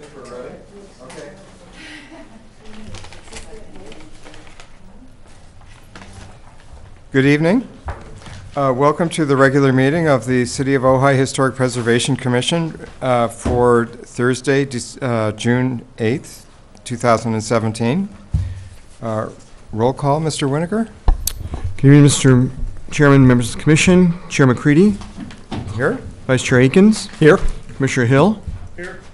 Think we're ready? Okay. Good evening. Uh, Welcome to the regular meeting of the City of Ojai Historic Preservation Commission uh, for Thursday, Dec- uh, June 8th, 2017. Uh, Roll call, Mr. Winiger? Good evening, Mr. Chairman, members of the commission, Chair McCready, Here? Vice Chair Akins. Here. Commissioner Hill.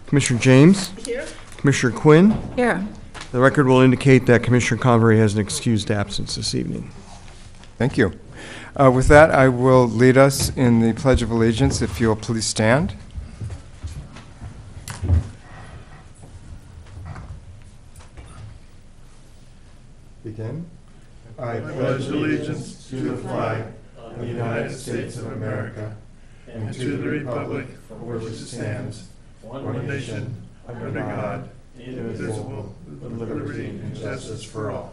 Here. Commissioner James. Here. Commissioner Quinn. Here. The record will indicate that Commissioner Convery has an excused absence this evening. Thank you. Uh, With that, I will lead us in the Pledge of Allegiance, if you'll please stand. Begin. I pledge allegiance to the flag of the United States of America and to the republic for which it stands, one nation, under God, indivisible, with liberty and justice for all.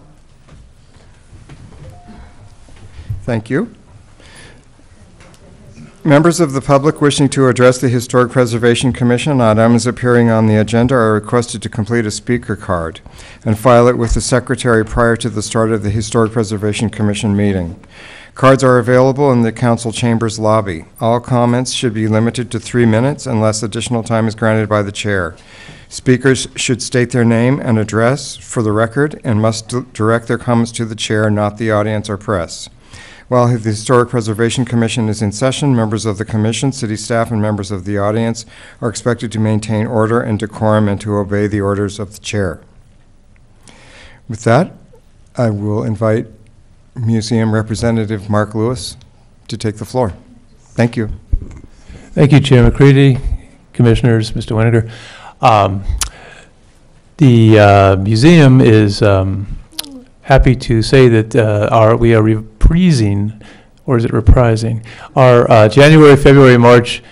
Thank you. Members of the public wishing to address the Historic Preservation Commission on items appearing on the agenda are requested to complete a speaker card and file it with the secretary prior to the start of the Historic Preservation Commission meeting. Cards are available in the council chambers lobby. All comments should be limited to three minutes unless additional time is granted by the chair. Speakers should state their name and address for the record and must direct their comments to the chair, not the audience or press. While the Historic Preservation Commission is in session, members of the commission, city staff, and members of the audience are expected to maintain order and decorum and to obey the orders of the chair. With that, I will invite Museum Representative Mark Lewis to take the floor. Thank you. Thank you, Chair McCready, Commissioners, Mr. Winiger. Um, The uh, museum is um, happy to say that uh, our, we are reprising, or is it reprising, our uh, January, February, March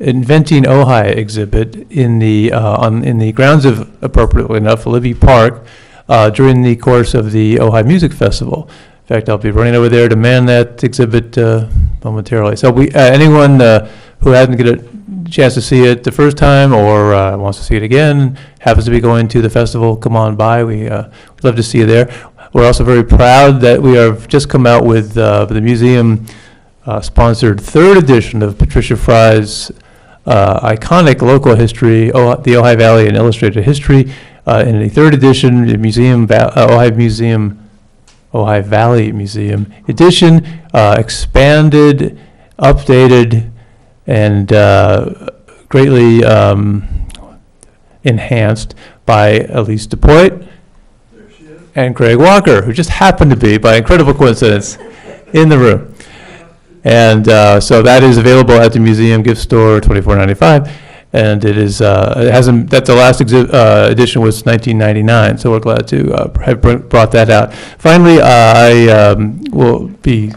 Inventing Ojai exhibit in the, uh, on, in the grounds of, appropriately enough, Libby Park uh, during the course of the Ojai Music Festival. In fact, I'll be running over there to man that exhibit uh, momentarily. So we, uh, anyone uh, who hasn't get a chance to see it the first time or uh, wants to see it again, happens to be going to the festival, come on by. We, uh, we'd love to see you there. We're also very proud that we have just come out with uh, the museum sponsored third edition of Patricia Fry's iconic local history, Oh- the Ojai Valley and Illustrated History. In the third edition, the museum, Ojai Museum, Ojai Valley Museum edition, uh, expanded, updated, and uh, greatly um, enhanced by Elise DePoit and Craig Walker, who just happened to be, by incredible coincidence, in the room. And uh, so that is available at the museum gift store, twenty-four ninety-five. And it is, uh, it hasn't, that the last uh, edition was nineteen ninety-nine, so we're glad to uh, have br- brought that out. Finally, uh, I um, will be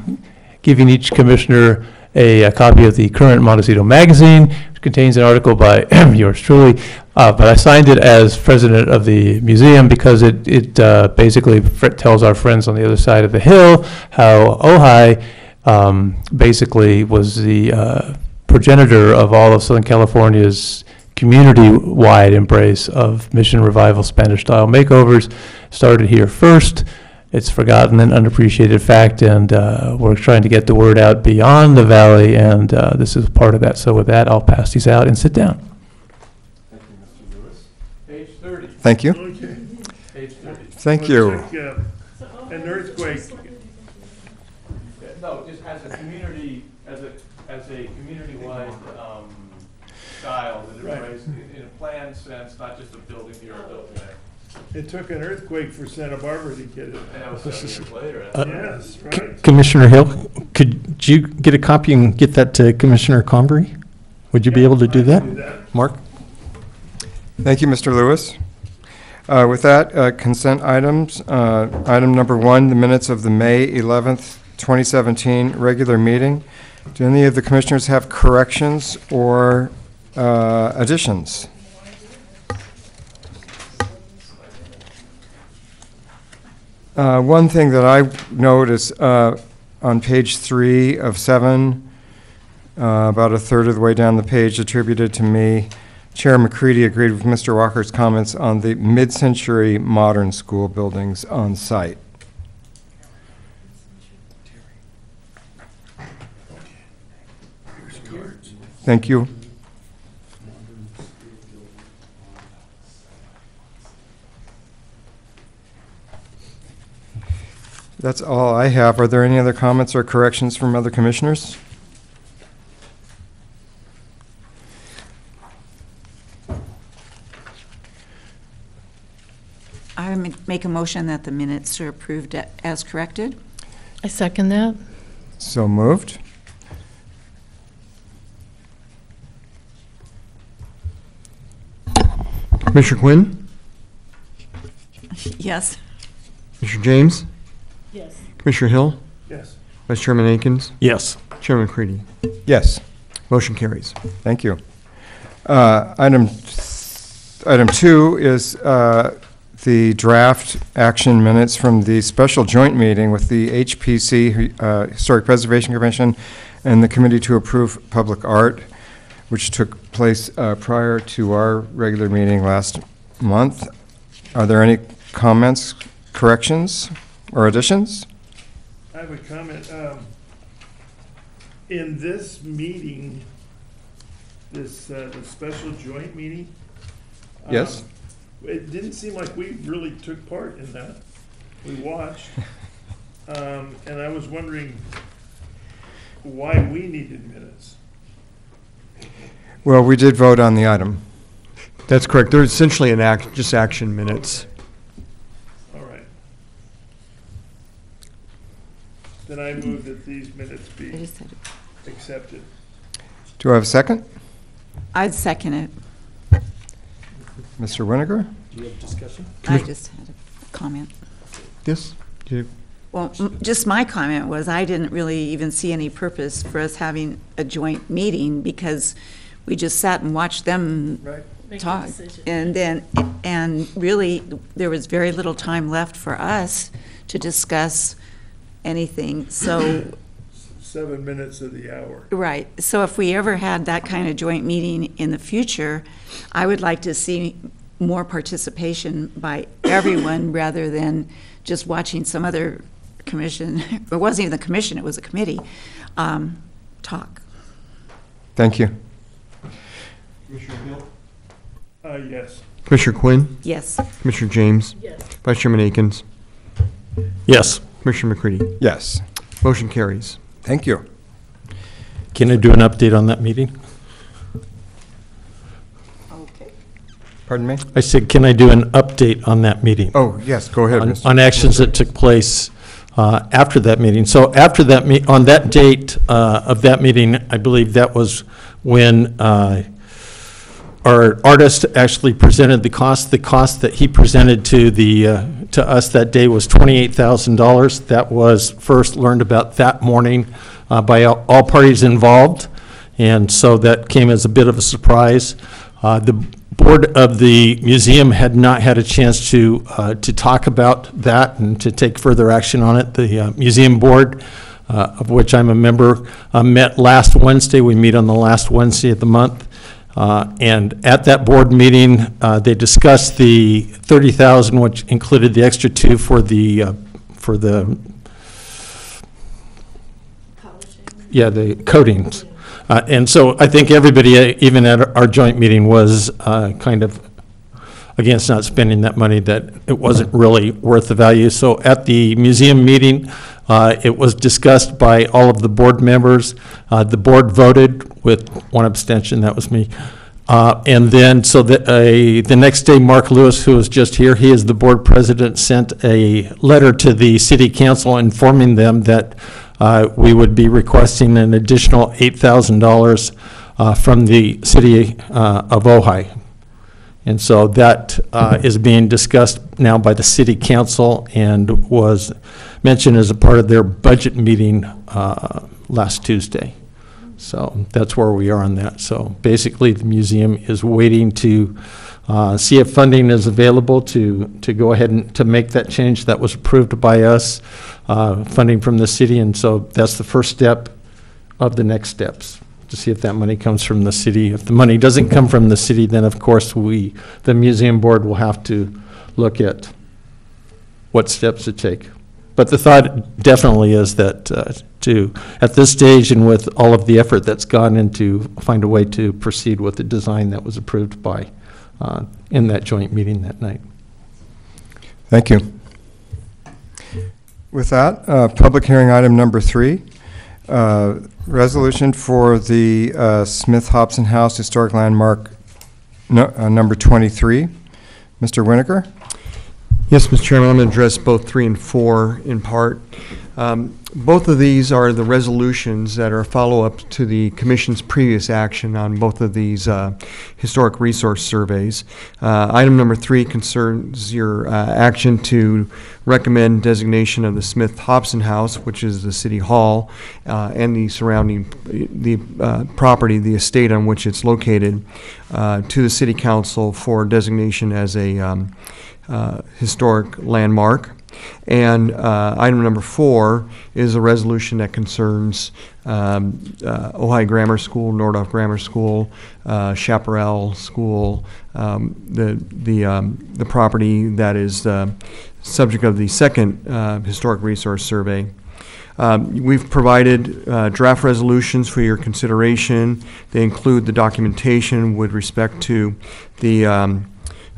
giving each commissioner a, a copy of the current Montecito magazine, which contains an article by yours truly. Uh, but I signed it as president of the museum because it, it uh, basically fr- tells our friends on the other side of the hill how Ojai um, basically was the uh, progenitor of all of Southern California's community-wide embrace of Mission Revival Spanish-style makeovers. Started here first. It's forgotten and unappreciated fact, and uh, we're trying to get the word out beyond the valley, and uh, this is part of that. So with that, I'll pass these out and sit down. Thank you, Mr. Lewis. Page 30. Thank you. Okay. Page 30. Thank you. Check, uh, An earthquake, No, just as a community, as a, as a community-wide um, style that Right. embraces, in in a planned sense, not just a building here or a building there. it took an earthquake for Santa Barbara to get it. And that was seven years later. Uh, Yes, C- right. Commissioner Hill, could you get a copy and get that to Commissioner Convery? Would you be able to do that? Mark? Thank you, Mr. Lewis. Uh, With that, uh, consent items. Uh, Item number one, the minutes of the May 11th, 2017 regular meeting. Do any of the commissioners have corrections or uh, additions? Uh, One thing that I noticed uh, on page three of seven, uh, about a third of the way down the page attributed to me, Chair McCready agreed with Mr. Walker's comments on the mid-century modern school buildings on site. Thank you. That's all I have. Are there any other comments or corrections from other commissioners? I make a motion that the minutes are approved as corrected. I second that. So moved. Commissioner Quinn? Yes. Mr. James? Yes. Commissioner Hill? Yes. Vice Chairman Akins? Yes. Chairman Creedy? Yes. Motion carries. Thank you. Uh, Item, item two is uh, the draft action minutes from the special joint meeting with the HPC, uh, Historic Preservation Commission, and the Committee to Approve Public Art, which took place uh, prior to our regular meeting last month. Are there any comments, corrections, or additions? I have a comment. um, In this meeting, this, uh, the special joint meeting. Yes. um, It didn't seem like we really took part in that. We watched. Um, And I was wondering why we needed minutes. Well, we did vote on the item. That's correct. They're essentially an act, just action minutes. All right. Then I move that these minutes I be just said, accepted. Do I have a second? I'd second it. Mr. Winiger? Do you have discussion? I just had a comment. Yes? You- Well, m- just my comment was, I didn't really even see any purpose for us having a joint meeting because we just sat and watched them Right. talk. And then, and really, there was very little time left for us to discuss anything. So, Seven minutes of the hour. right, so if we ever had that kind of joint meeting in the future, I would like to see more participation by everyone rather than just watching some other commission, it wasn't even the commission, it was a committee, um, talk. Thank you. commissioner Uh, yes. Commissioner Quinn? Yes. Commissioner James? Yes. Vice Chairman Akins? Yes. Commissioner McCready? Yes. Motion carries. Thank you. Can I do an update on that meeting? Okay. Pardon me? I said, can I do an update on that meeting? Oh, yes, go ahead, on- Mr. on actions that took place uh, after that meeting. So after that, me- on that date uh, of that meeting, I believe that was when uh, our artist actually presented the cost. The cost that he presented to the, uh, to us that day was $28,000. That was first learned about that morning uh, by all all parties involved, and so that came as a bit of a surprise. Uh, The board of the museum had not had a chance to, uh, to talk about that and to take further action on it. The uh, museum board, uh, of which I'm a member, met last Wednesday. We meet on the last Wednesday of the month. Uh, And at that board meeting, uh, they discussed the 30,000, which included the extra two for the, uh, for the, yeah, the coatings. Uh, And so I think everybody, uh, even at our joint meeting, was uh, kind of against not spending that money, that it wasn't really worth the value. So at the museum meeting, uh, it was discussed by all of the board members. Uh, The board voted with one abstention, that was me. Uh, And then, so the, uh, the next day, Mark Lewis, who was just here, he is the board president, sent a letter to the city council informing them that uh, we would be requesting an additional $8,000 uh, from the city uh, of Ojai. And so that uh, is being discussed now by the city council and was mentioned as a part of their budget meeting uh, last Tuesday. So that's where we are on that. So basically, the museum is waiting to uh, see if funding is available to, to go ahead and to make that change that was approved by us, uh, funding from the city. And so that's the first step of the next steps. To see if that money comes from the city. If the money doesn't come from the city, then of course we, the museum board will have to look at what steps to take. But the thought definitely is that uh, to, at this stage and with all of the effort that's gone into, find a way to proceed with the design that was approved by, uh, in that joint meeting that night. Thank you. With that, uh, public hearing item number three, uh, resolution for the uh, Smith Hobson House Historic Landmark, uh, number 23. Mr. Winiger? Yes, Mr. Chairman, I'm going to address both three and four in part. Um, Both of these are the resolutions that are follow-up to the commission's previous action on both of these uh, historic resource surveys. Uh, Item number three concerns your uh, action to recommend designation of the Smith Hobson House, which is the city hall, uh, and the surrounding, the uh, property, the estate on which it's located, uh, to the city council for designation as a um, uh, historic landmark. And uh, item number four is a resolution that concerns um, uh, Grammar School, Nordhoff Grammar School, uh, Chaparral School, um, the, the, um, the property that is the subject of the second uh, Historic Resource Survey. Um, We've provided uh, draft resolutions for your consideration. They include the documentation with respect to the um,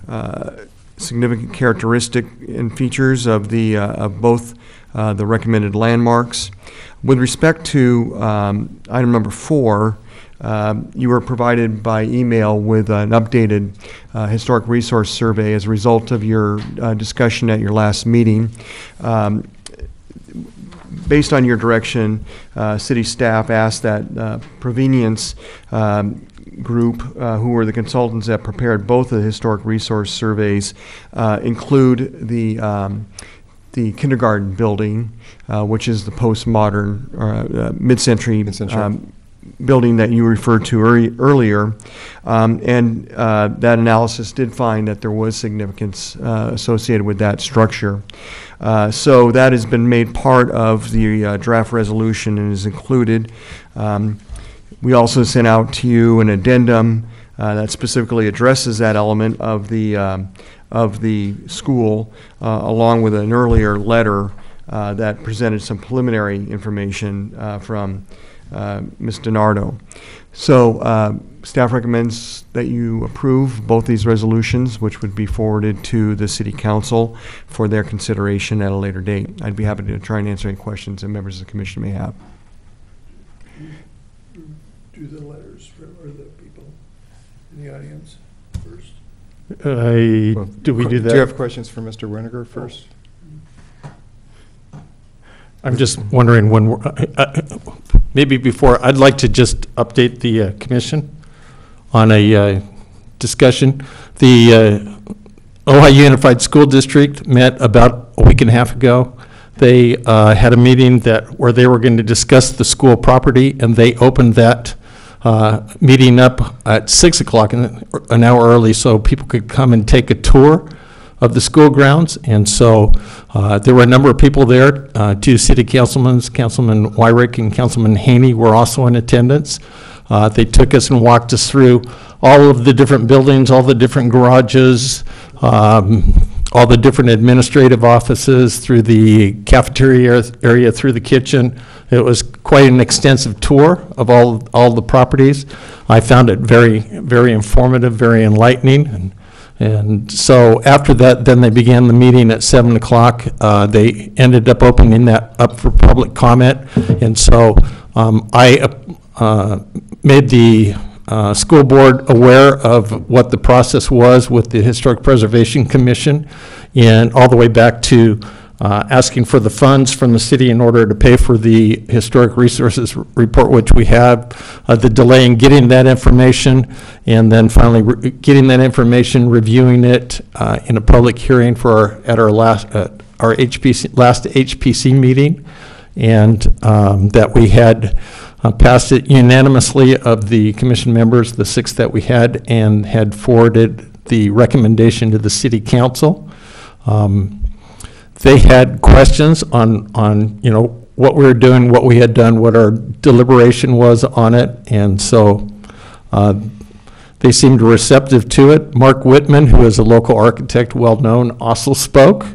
uh, significant characteristic and features of the, uh, of both uh, the recommended landmarks. With respect to um, item number four, um, you were provided by email with an updated uh, historic resource survey as a result of your uh, discussion at your last meeting. Um, based on your direction, uh, city staff asked that uh, Provenience um, Group, uh, who were the consultants that prepared both of the historic resource surveys, uh, include the, um, the kindergarten building, uh, which is the postmodern, uh, uh, mid-century Mid-century. um, building that you referred to earlier. Um, And uh, that analysis did find that there was significance uh, associated with that structure. Uh, So that has been made part of the uh, draft resolution and is included. Um, We also sent out to you an addendum uh, that specifically addresses that element of the, um, of the school, uh, along with an earlier letter that presented some preliminary information from uh, Ms. DiNardo. So uh, staff recommends that you approve both these resolutions, which would be forwarded to the city council for their consideration at a later date. I'd be happy to try and answer any questions that members of the commission may have. Do the letters for, or the people in the audience first? I, Well, do we do that. Do you have that? questions for Mr. Winiger first? I'm just wondering when, we're- uh, uh, maybe before, I'd like to just update the uh, commission on a uh, discussion. The uh, Unified School District met about a week and a half ago. They uh, had a meeting that, where they were going to discuss the school property, and they opened that uh, meeting up at 6 o'clock, an hour early, so people could come and take a tour of the school grounds. And so uh, there were a number of people there. Uh, Two city councilmen, Councilman Weirick and Councilman Haney were also in attendance. Uh, They took us and walked us through all of the different buildings, all the different garages, um, all the different administrative offices, through the cafeteria area, through the kitchen. It was quite an extensive tour of all, all the properties. I found it very, very informative, very enlightening, and and so after that, then they began the meeting at 7 o'clock. Uh, They ended up opening that up for public comment. And so um, I uh, made the uh, school board aware of what the process was with the Historic Preservation Commission, and all the way back to uh, asking for the funds from the city in order to pay for the historic resources report, which we have, uh, the delay in getting that information, and then finally getting that information, reviewing it uh, in a public hearing for, our- at our last, our HPC, last HPC meeting, and um, that we had uh, passed it unanimously of the commission members, the six that we had, and had forwarded the recommendation to the city council. Um, they had questions on, on, you know, what we were doing, what we had done, what our deliberation was on it, and so uh, they seemed receptive to it. Mark Whitman, who is a local architect, well-known, also spoke.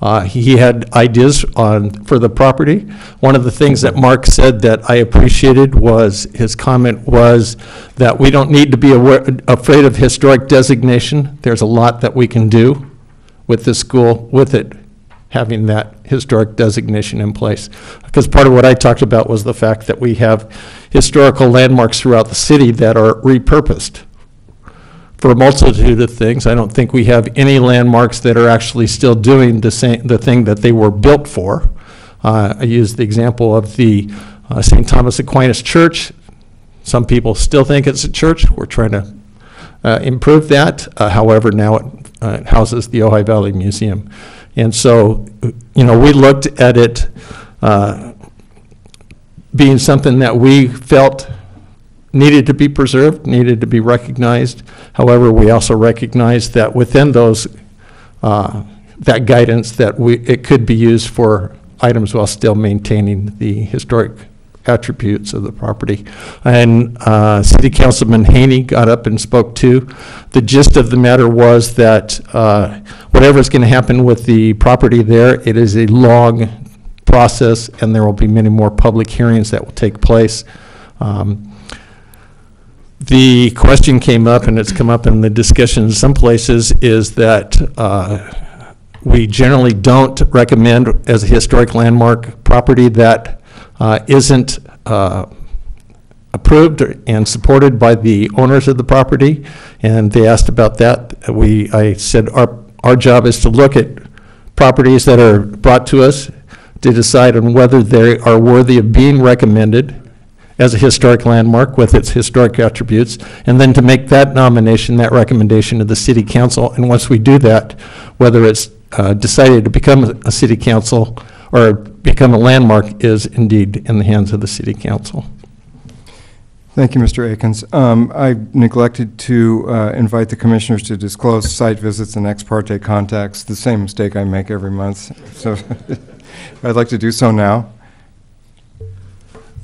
Uh, He had ideas on, for the property. One of the things that Mark said that I appreciated was, his comment was that we don't need to be aware, afraid of historic designation. There's a lot that we can do with the school, with it having that historic designation in place. Because part of what I talked about was the fact that we have historical landmarks throughout the city that are repurposed for a multitude of things. I don't think we have any landmarks that are actually still doing the same, the thing that they were built for. Uh, I used the example of the uh, St. Thomas Aquinas Church. Some people still think it's a church. We're trying to uh, improve that. Uh, However, now it uh, houses the Ojai Valley Museum. And so, you know, we looked at it uh, being something that we felt needed to be preserved, needed to be recognized. However, we also recognized that within those, uh, that guidance, that we, it could be used for items while still maintaining the historic attributes of the property. And uh, City Councilman Haney got up and spoke too. The gist of the matter was that uh, is going to happen with the property there, it is a long process, and there will be many more public hearings that will take place. Um, the question came up, and it's come up in the discussion in some places, is that uh, we generally don't recommend as a historic landmark property that uh, isn't uh, approved and supported by the owners of the property. And they asked about that. We, I said, our, our job is to look at properties that are brought to us to decide on whether they are worthy of being recommended as a historic landmark with its historic attributes, and then to make that nomination, that recommendation to the city council. And once we do that, whether it's uh, decided to become a- a city council or become a landmark is indeed in the hands of the city council. Thank you, Mr. Akins. Um, I neglected to uh, invite the commissioners to disclose site visits and ex parte contacts, the same mistake I make every month. So I'd like to do so now.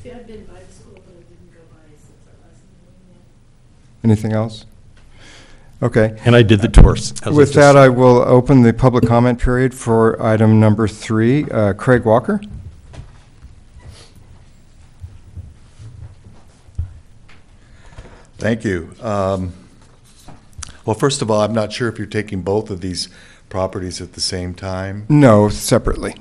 See, I've been by the school, but I didn't go by since our last meeting. Anything else? Okay. And I did the tours. as With just that. I will open the public comment period for item number three. Uh, Craig Walker? Thank you. Um, Well, first of all, I'm not sure if you're taking both of these properties at the same time. No, separately.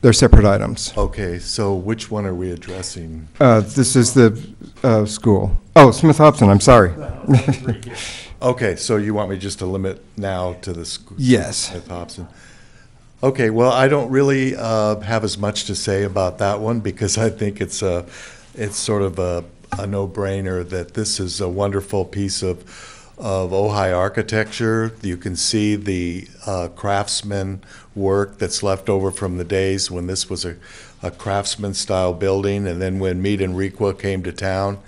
They're separate items. Okay, so which one are we addressing? Uh, This is the uh, school. Oh, Smith Hobson, I'm sorry. Okay, so you want me just to limit now to the school? Yes. At Hobson. Okay, well, I don't really uh, have as much to say about that one because I think it's a, it's sort of a, a no-brainer that this is a wonderful piece of, of Ojai architecture. You can see the uh, craftsman work that's left over from the days when this was a, a craftsman-style building, and then when Mead and Requa came to town,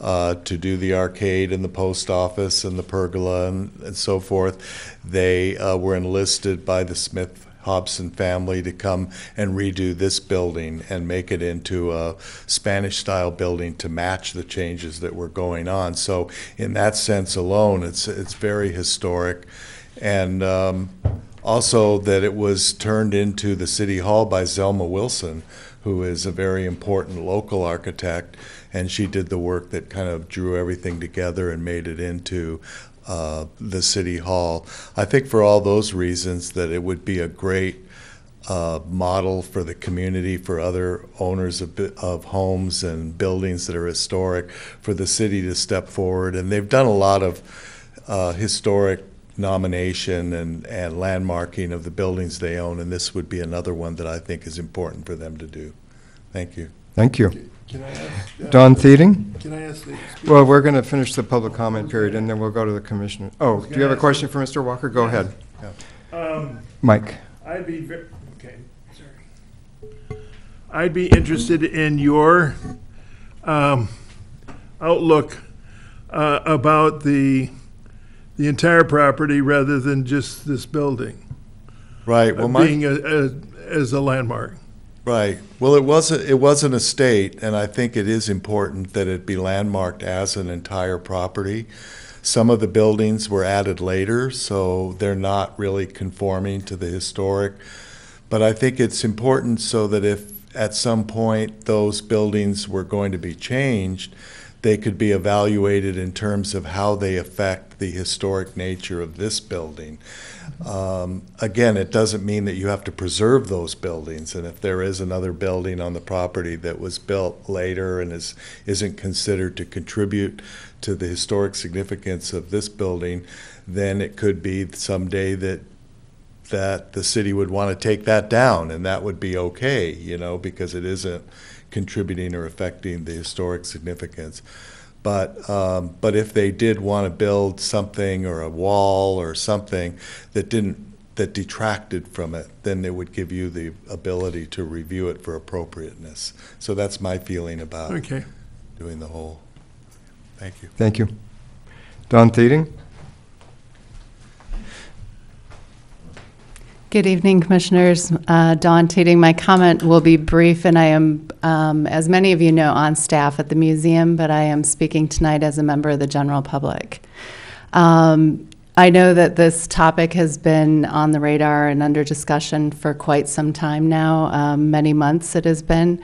uh, to do the arcade and the post office and the pergola and, and so forth. They uh, were enlisted by the Smith Hobson family to come and redo this building and make it into a Spanish style building to match the changes that were going on. So, in that sense alone, it's, it's very historic. And um, also that it was turned into the City Hall by Zelma Wilson, who is a very important local architect, and she did the work that kind of drew everything together and made it into uh, the City Hall. I think for all those reasons that it would be a great uh, model for the community, for other owners of, of homes and buildings that are historic, for the city to step forward. And they've done a lot of uh, historic nomination and, and landmarking of the buildings they own, and this would be another one that I think is important for them to do. Thank you. Thank you. Can I ask? uh, Don Theeding? Can I ask the? Well, we're going to finish the public comment period, and then we'll go to the commissioner. Oh, do you have a question for Mr. Walker? Go ahead. Um, Mike? I'd be ver, okay, sorry. I'd be interested in your, um, outlook, uh, about the, the entire property rather than just this building. Right, well, uh, my. Being a, a, as a landmark. Right. Well, it was, a- it was an estate, and I think it is important that it be landmarked as an entire property. Some of the buildings were added later, so they're not really conforming to the historic. But I think it's important so that if at some point those buildings were going to be changed, they could be evaluated in terms of how they affect the historic nature of this building. Um, Again, it doesn't mean that you have to preserve those buildings, and if there is another building on the property that was built later and is, isn't considered to contribute to the historic significance of this building, then it could be someday that, that the city would want to take that down, and that would be okay, you know, because it isn't contributing or affecting the historic significance. But, um, but if they did want to build something or a wall or something that didn't, that detracted from it, then it would give you the ability to review it for appropriateness. So that's my feeling about Okay. doing the whole. Thank you. Thank you. Don Theding? Good evening, Commissioners. Uh, Dawn Teeting. My comment will be brief, and I am, um, as many of you know, on staff at the museum, but I am speaking tonight as a member of the general public. Um, I know that this topic has been on the radar and under discussion for quite some time now, um, many months it has been.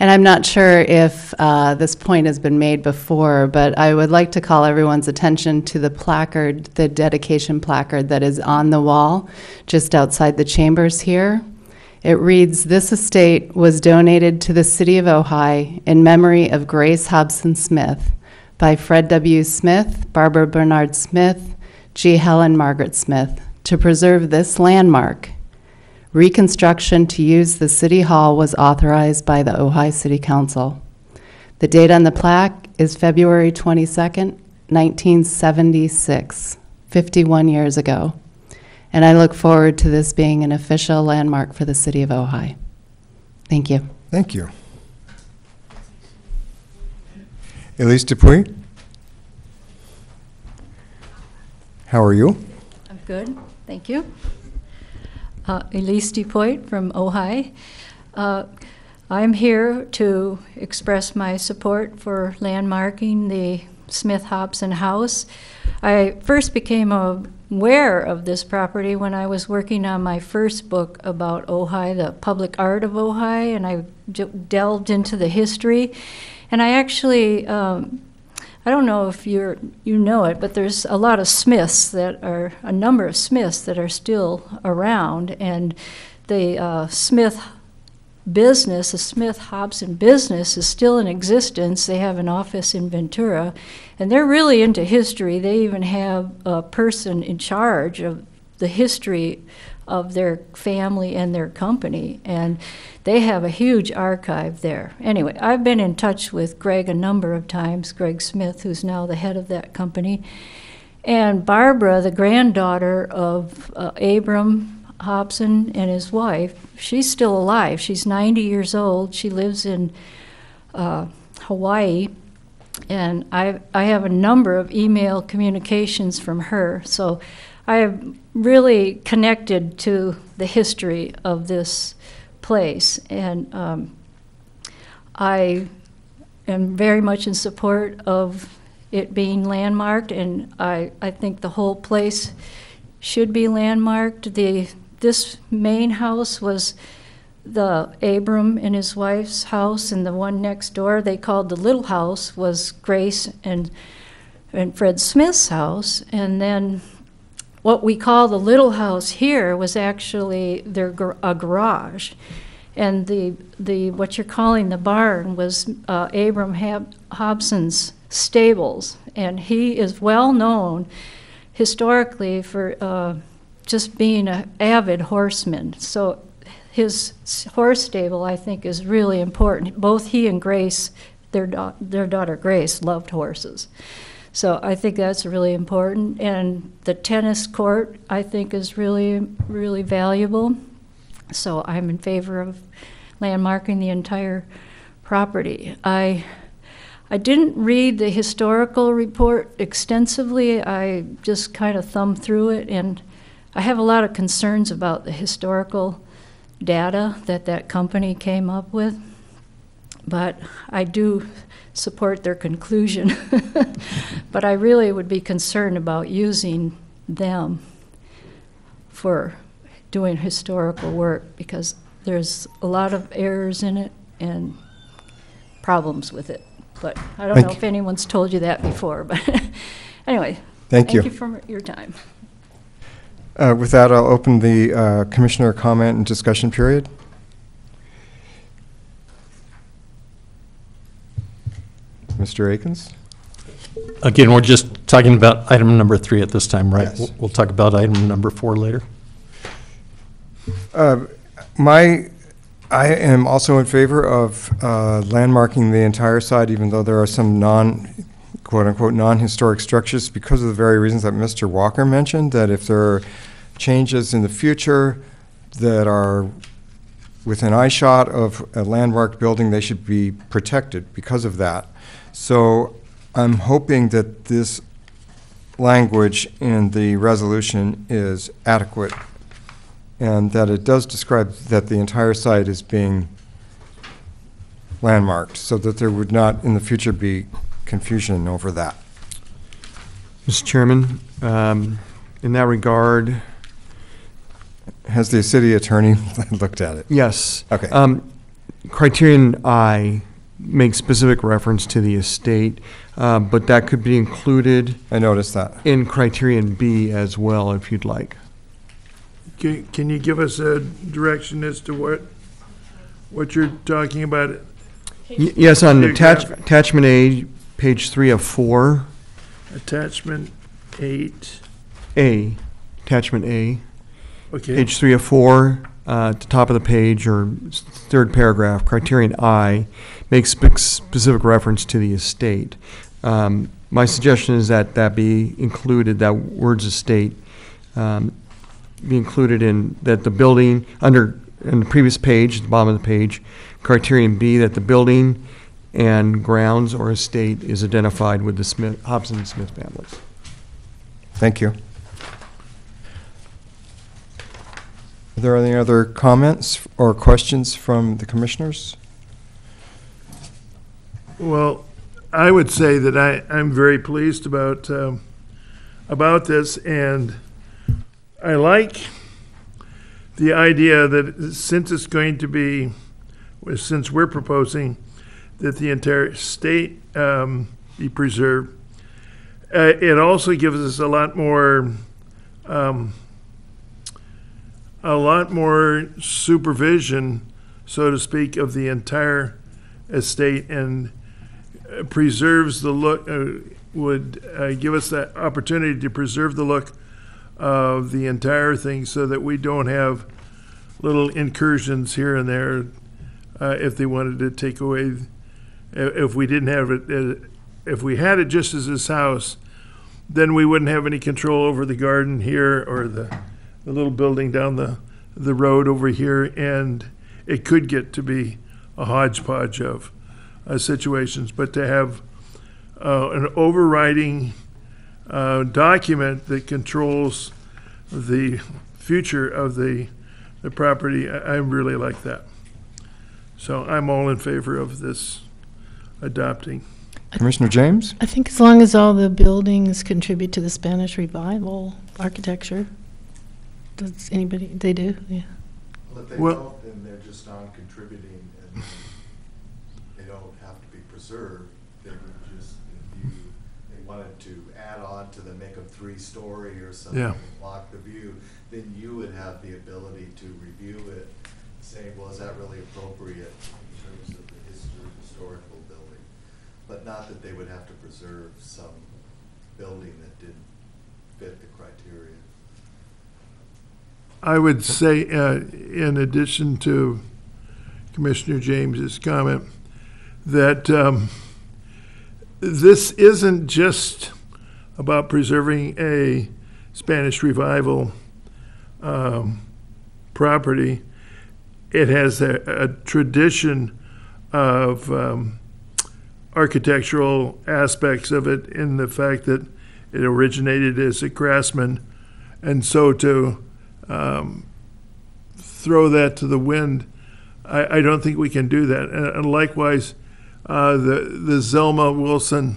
And I'm not sure if uh, this point has been made before, but I would like to call everyone's attention to the placard, the dedication placard that is on the wall just outside the chambers here. It reads, "This estate was donated to the city of Ojai in memory of Grace Hobson Smith by Fred W. Smith, Barbara Bernard Smith, G. Helen Margaret Smith to preserve this landmark. Reconstruction to use the city hall was authorized by the Ojai City Council. The date on the plaque is February 22nd, 1976, 51 years ago. And I look forward to this being an official landmark for the city of Ojai. Thank you. Thank you. Elise Dupuy? How are you? I'm good, thank you. Uh, Elise DePoit from Ojai. Uh, I'm here to express my support for landmarking the Smith Hobson House. I first became aware of this property when I was working on my first book about Ojai, the public art of Ojai, and I delved into the history. And I actually um, I don't know if you're you know it, but there's a lot of Smiths that are a number of Smiths that are still around, and the uh, Smith business, the Smith Hobson business, is still in existence. They have an office in Ventura, and they're really into history. They even have a person in charge of the history of their family and their company, and they have a huge archive there. Anyway, I've been in touch with Greg a number of times, Greg Smith, who's now the head of that company, and Barbara, the granddaughter of uh, Abram Hobson and his wife, she's still alive. She's 90 years old. She lives in uh, Hawaii, and I, I have a number of email communications from her. So I have really connected to the history of this place, and um, I am very much in support of it being landmarked, and I, I think the whole place should be landmarked. The this main house was the Abram and his wife's house, and the one next door they called the little house was Grace and and Fred Smith's house, and then what we call the little house here was actually their a garage, and the the what you're calling the barn was uh, Abram Hab- Hobson's stables, and he is well known historically for uh, just being an avid horseman. So his horse stable, I think, is really important. Both he and Grace, their da- their daughter Grace, loved horses. So I think that's really important. And the tennis court, I think, is really, really valuable. So I'm in favor of landmarking the entire property. I, I didn't read the historical report extensively. I just kind of thumbed through it, and I have a lot of concerns about the historical data that that company came up with, but I do support their conclusion. But I really would be concerned about using them for doing historical work because there's a lot of errors in it and problems with it. But I don't Thank know if anyone's told you that before, but anyway. Thank you. Thank you for your time. Uh, With that, I'll open the uh, commissioner comment and discussion period. Mr. Akins? Again, we're just talking about item number three at this time, right? Yes. We'll- We'll talk about item number four later. Uh, My, I am also in favor of uh, landmarking the entire site, even though there are some non, quote-unquote, non-historic structures, because of the very reasons that Mr. Walker mentioned, that if there are changes in the future that are within eyeshot of a landmarked building, they should be protected because of that. So I'm hoping that this language in the resolution is adequate and that it does describe that the entire site is being landmarked, so that there would not in the future be confusion over that. Mr. Chairman, um, in that regard, Has the city attorney looked at it? yes. Okay. Um, Criterion I makes specific reference to the estate, uh, but that could be included I noticed that. in Criterion B as well, if you'd like. Can, can you give us a direction as to what, what you're talking about? Y- Yes, on attach- Geographic. attachment A, page three of four, Attachment eight, A, attachment A, okay, page three of four, uh, at the top of the page, or s- third paragraph, criterion I, spec- specific reference to the estate. Um, My suggestion is that that be included, that words estate, um, be included in, that the building, under, in the previous page, at the bottom of the page, criterion B, that the building and grounds or estate is identified with the Smith, Hobson and Smith families. Thank you. Are there any other comments or questions from the commissioners? Well, I would say that I, I'm very pleased about, um, about this, and I like the idea that since it's going to be, since we're proposing that the entire state um, be preserved, uh, it also gives us a lot more, um, a lot more supervision, so to speak, of the entire estate and preserves the look, uh, would uh, give us that opportunity to preserve the look of the entire thing so that we don't have little incursions here and there uh, if they wanted to take away, if we didn't have it, uh, if we had it just as this house, then we wouldn't have any control over the garden here or the, the little building down the, the road over here, and it could get to be a hodgepodge of uh, situations. But to have uh, an overriding uh, document that controls the future of the, the property, I, I really like that. So I'm all in favor of this adopting. Commissioner James? I think as long as all the buildings contribute to the Spanish revival architecture, does anybody, they do, yeah. Well, if they Well- don't, then they're just non-contributing and they don't have to be preserved. They would just, if you, they wanted to add on to the, make them three-story or something, Yeah. block the view, then you would have the ability to review it, saying, well, is that really appropriate in terms of the history, historical building? But not that they would have to preserve some building that didn't fit the criteria. I would say, uh, in addition to Commissioner James's comment, that um, this isn't just about preserving a Spanish revival um, property. It has a, a tradition of um, architectural aspects of it in the fact that it originated as a craftsman, and so to um, throw that to the wind. I, I don't think we can do that. And and likewise, uh, the, the Zelma Wilson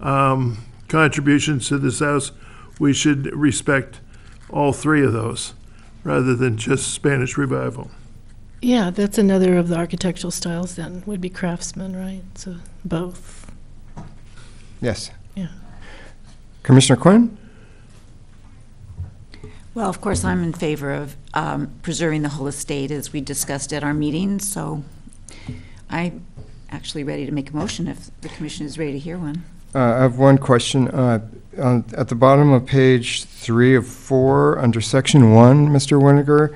um, contributions to this house, we should respect all three of those, rather than just Spanish Revival. Yeah, that's another of the architectural styles then, would be craftsman, right? So both. Yes. Yeah. Commissioner Quinn? Well, of course, I'm in favor of um, preserving the whole estate as we discussed at our meeting, so I'm actually ready to make a motion if the commission is ready to hear one. Uh, I have one question. Uh, on- At the bottom of page three of four, under section one, Mr. Winiger,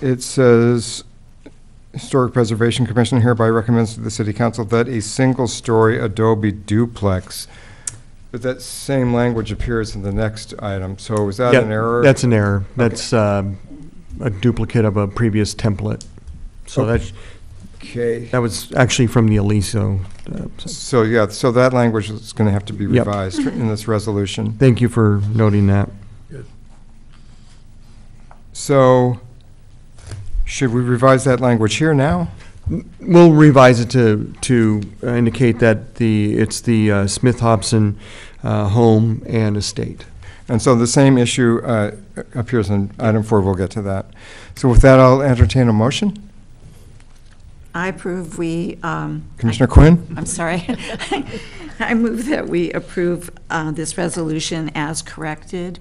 it says, Historic Preservation Commission hereby recommends to the city council that a single-story adobe duplex, but that same language appears in the next item, so is that Yeah, an error? That's an error. That's um, a duplicate of a previous template. So that's, Okay, that was actually from the Aliso. uh, so- so, yeah, so that language is going to have to be Yep. revised in this resolution. Thank you for noting that. So, should we revise that language here now? We'll revise it to, to indicate that the, it's the uh, Smith Hobson uh, home and estate. And so the same issue uh, appears in item four, we'll get to that. So with that, I'll entertain a motion. I approve we. um, Commissioner Quinn? I'm sorry. I move that we approve uh, this resolution as corrected.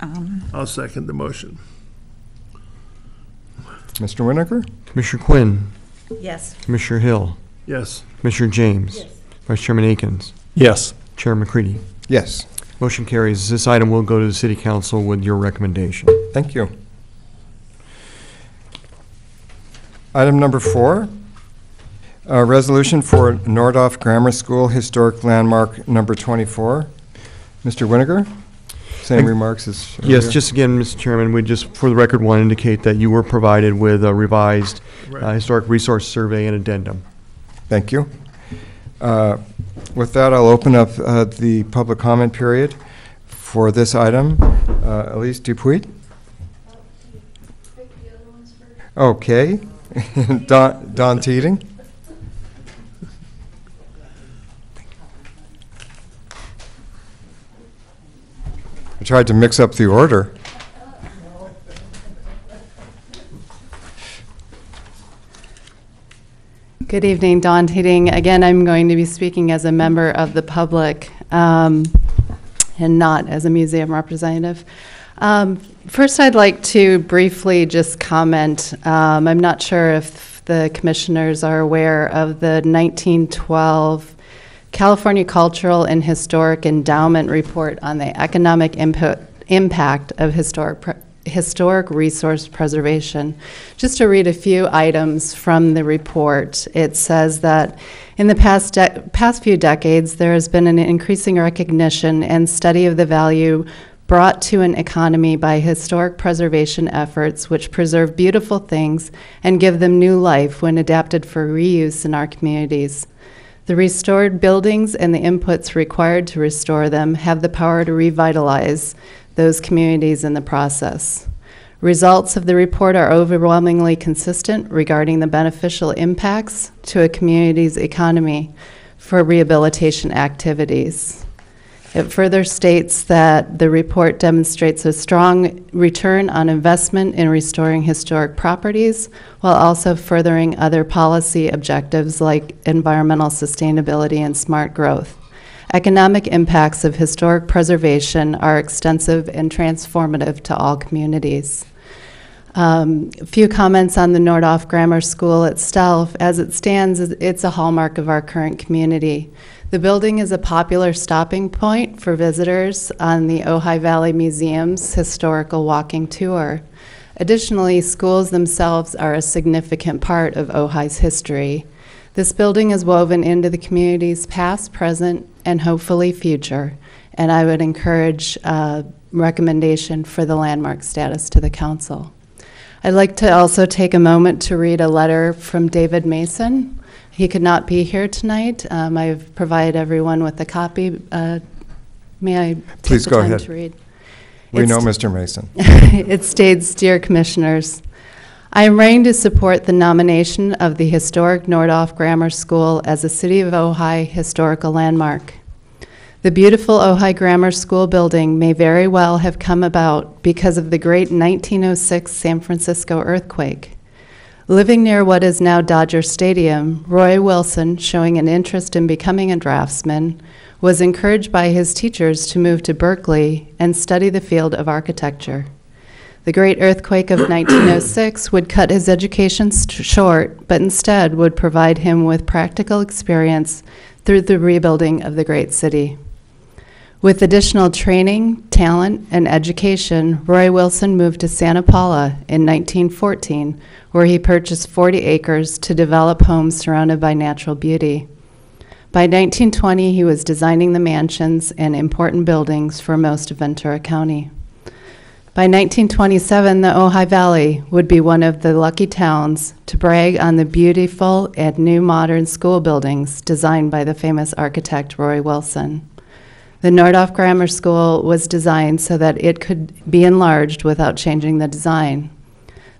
Um, I'll second the motion. Mr. Winiger? Commissioner Quinn, Yes. Commissioner Hill, Yes. Commissioner James, Vice Chairman Akins, Yes. Chair McCready. Yes, Motion carries. This item will go to the city council with your recommendation. thank you. Item number four, a resolution for Nordhoff Grammar School Historic Landmark Number 24. Mr. Winiger? Same Thank- remarks as Yes, just again, Mr. Chairman, we just, for the record, want to indicate that you were provided with a revised uh, historic resource survey and addendum. Thank you. Uh, With that, I'll open up uh, the public comment period for this item. Uh, Elise Dupuy? Okay. Don Don Teeting? I tried to mix up the order. Good evening, Dawn Teeting. Again, I'm going to be speaking as a member of the public um, and not as a museum representative. Um, First, I'd like to briefly just comment, um, I'm not sure if the commissioners are aware of the 1912 California Cultural and Historic Endowment Report on the economic impact of historic, historic resource preservation. Just to read a few items from the report, it says that in the past, past few decades, there has been an increasing recognition and study of the value brought to an economy by historic preservation efforts which preserve beautiful things and give them new life when adapted for reuse in our communities. The restored buildings and the inputs required to restore them have the power to revitalize those communities in the process. Results of the report are overwhelmingly consistent regarding the beneficial impacts to a community's economy for rehabilitation activities. It further states that the report demonstrates a strong return on investment in restoring historic properties while also furthering other policy objectives like environmental sustainability and smart growth. Economic impacts of historic preservation are extensive and transformative to all communities. Um, A few comments on the Nordhoff Grammar School itself. As it stands, it's a hallmark of our current community. The building is a popular stopping point for visitors on the Ojai Valley Museum's historical walking tour. Additionally, schools themselves are a significant part of Ojai's history. This building is woven into the community's past, present, and hopefully future, and I would encourage uh, recommendation for the landmark status to the council. I'd like to also take a moment to read a letter from David Mason. He could not be here tonight. Um, I've provided everyone with a copy. Uh, May I take Please the go time ahead. to read? We know Mr. Mason. it states, Dear Commissioners, I am writing to support the nomination of the historic Nordhoff Grammar School as a City of Ojai historical landmark. The beautiful Ojai Grammar School building may very well have come about because of the great 1906 San Francisco earthquake. Living near what is now Dodger Stadium, Roy Wilson, showing an interest in becoming a draftsman, was encouraged by his teachers to move to Berkeley and study the field of architecture. The great earthquake of 1906 would cut his education short, but instead would provide him with practical experience through the rebuilding of the great city. With additional training, talent, and education, Roy Wilson moved to Santa Paula in 1914, where he purchased 40 acres to develop homes surrounded by natural beauty. By 1920, he was designing the mansions and important buildings for most of Ventura County. By 1927, the Ojai Valley would be one of the lucky towns to brag on the beautiful and new modern school buildings designed by the famous architect Roy Wilson. The Nordhoff Grammar School was designed so that it could be enlarged without changing the design.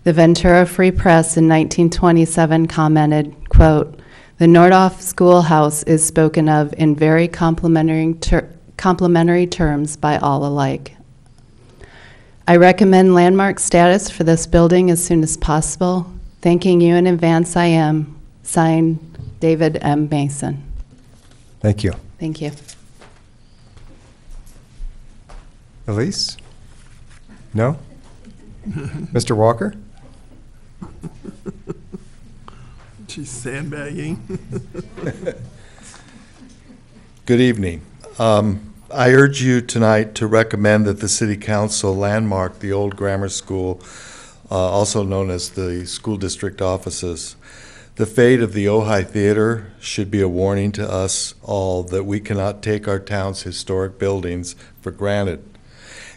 The Ventura Free Press in 1927 commented, quote, "The Nordhoff Schoolhouse is spoken of in very complimentary, ter- complimentary terms by all alike." I recommend landmark status for this building as soon as possible. Thanking you in advance, I am. Signed, David M. Mason. Thank you. Thank you. Elise? No? Mr. Walker? She's sandbagging. Good evening. Um, I urge you tonight to recommend that the City Council landmark the old grammar school, uh, also known as the school district offices. The fate of the Ojai Theater should be a warning to us all that we cannot take our town's historic buildings for granted.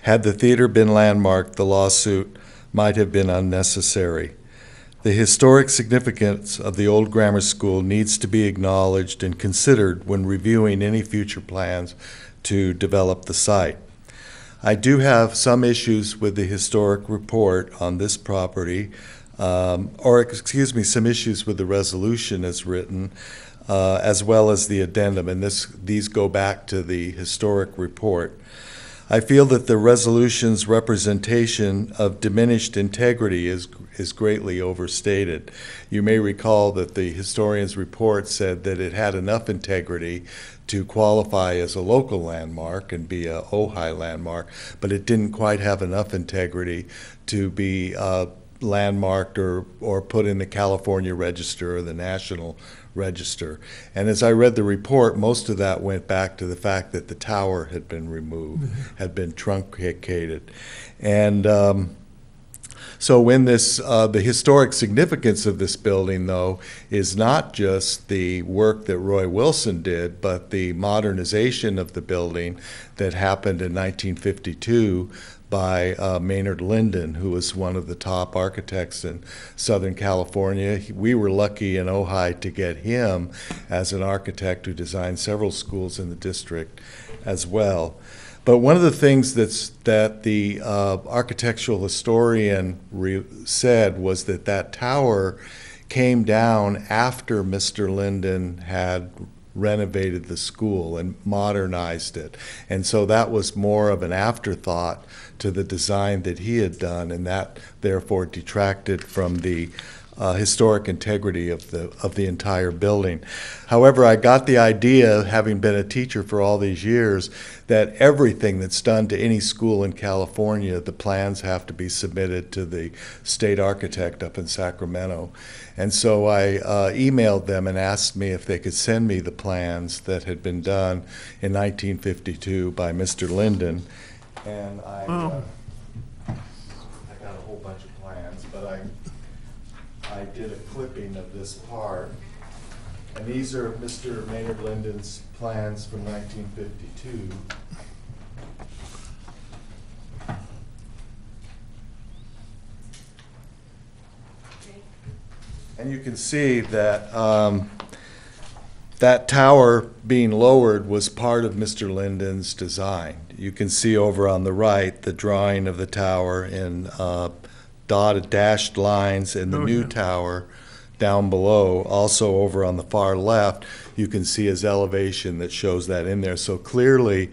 Had the theater been landmarked, the lawsuit might have been unnecessary. The historic significance of the old grammar school needs to be acknowledged and considered when reviewing any future plans to develop the site. I do have some issues with the historic report on this property, um, or excuse me, some issues with the resolution as written, uh, as well as the addendum, and this, these go back to the historic report. I feel that the resolution's representation of diminished integrity is, is greatly overstated. You may recall that the historian's report said that it had enough integrity to qualify as a local landmark and be a Ojai landmark, but it didn't quite have enough integrity to be uh, landmarked or, or put in the California Register or the National Register. And as I read the report, most of that went back to the fact that the tower had been removed, had been truncated. And um, so when this, uh, the historic significance of this building, though, is not just the work that Roy Wilson did, but the modernization of the building that happened in 1952 by uh, Maynard Lyndon, who was one of the top architects in Southern California. We were lucky in Ojai to get him as an architect who designed several schools in the district as well. But one of the things that's, that the uh, architectural historian said was that that tower came down after Mr. Lyndon had renovated the school and modernized it. And so that was more of an afterthought to the design that he had done, and that therefore detracted from the uh, historic integrity of the, of the entire building. However, I got the idea, having been a teacher for all these years, that everything that's done to any school in California, the plans have to be submitted to the state architect up in Sacramento. And so I uh, emailed them and asked me if they could send me the plans that had been done in 1952 by Mr. Lyndon. And I, uh, I got a whole bunch of plans, but I, I did a clipping of this part. And these are Mr. Maynard Lyndon's plans from 1952. And you can see that um, that tower being lowered was part of Mr. Lyndon's design. You can see over on the right the drawing of the tower in uh, dotted dashed lines and the Oh, new yeah. tower down below. Also over on the far left, you can see his elevation that shows that in there. So clearly,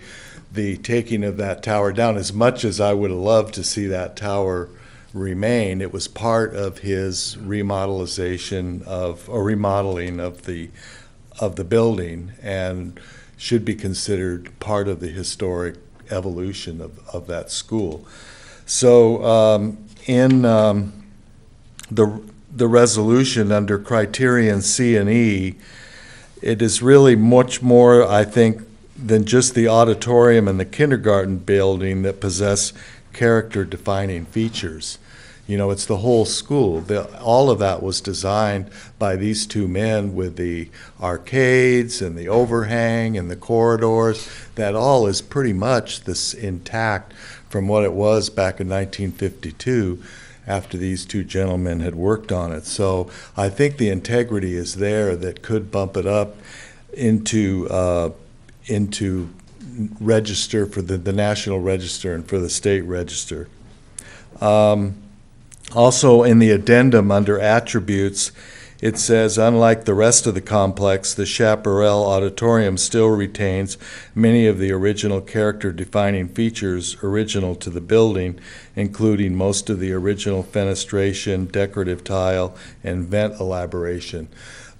the taking of that tower down, as much as I would have loved to see that tower remain, it was part of his remodelization of, or remodeling of the, of the building and should be considered part of the historic evolution of, of that school. So, um, in, um, the, the resolution under criterion C and E, it is really much more, I think, than just the auditorium and the kindergarten building that possess character-defining features. You know, it's the whole school. The, all of that was designed by these two men with the arcades and the overhang and the corridors. That all is pretty much this intact from what it was back in 1952 after these two gentlemen had worked on it. So I think the integrity is there that could bump it up into, uh, into register for the, the National Register and for the State Register. Um, Also, in the addendum under attributes, it says, unlike the rest of the complex, the Chaparral Auditorium still retains many of the original character-defining features original to the building, including most of the original fenestration, decorative tile, and vent elaboration.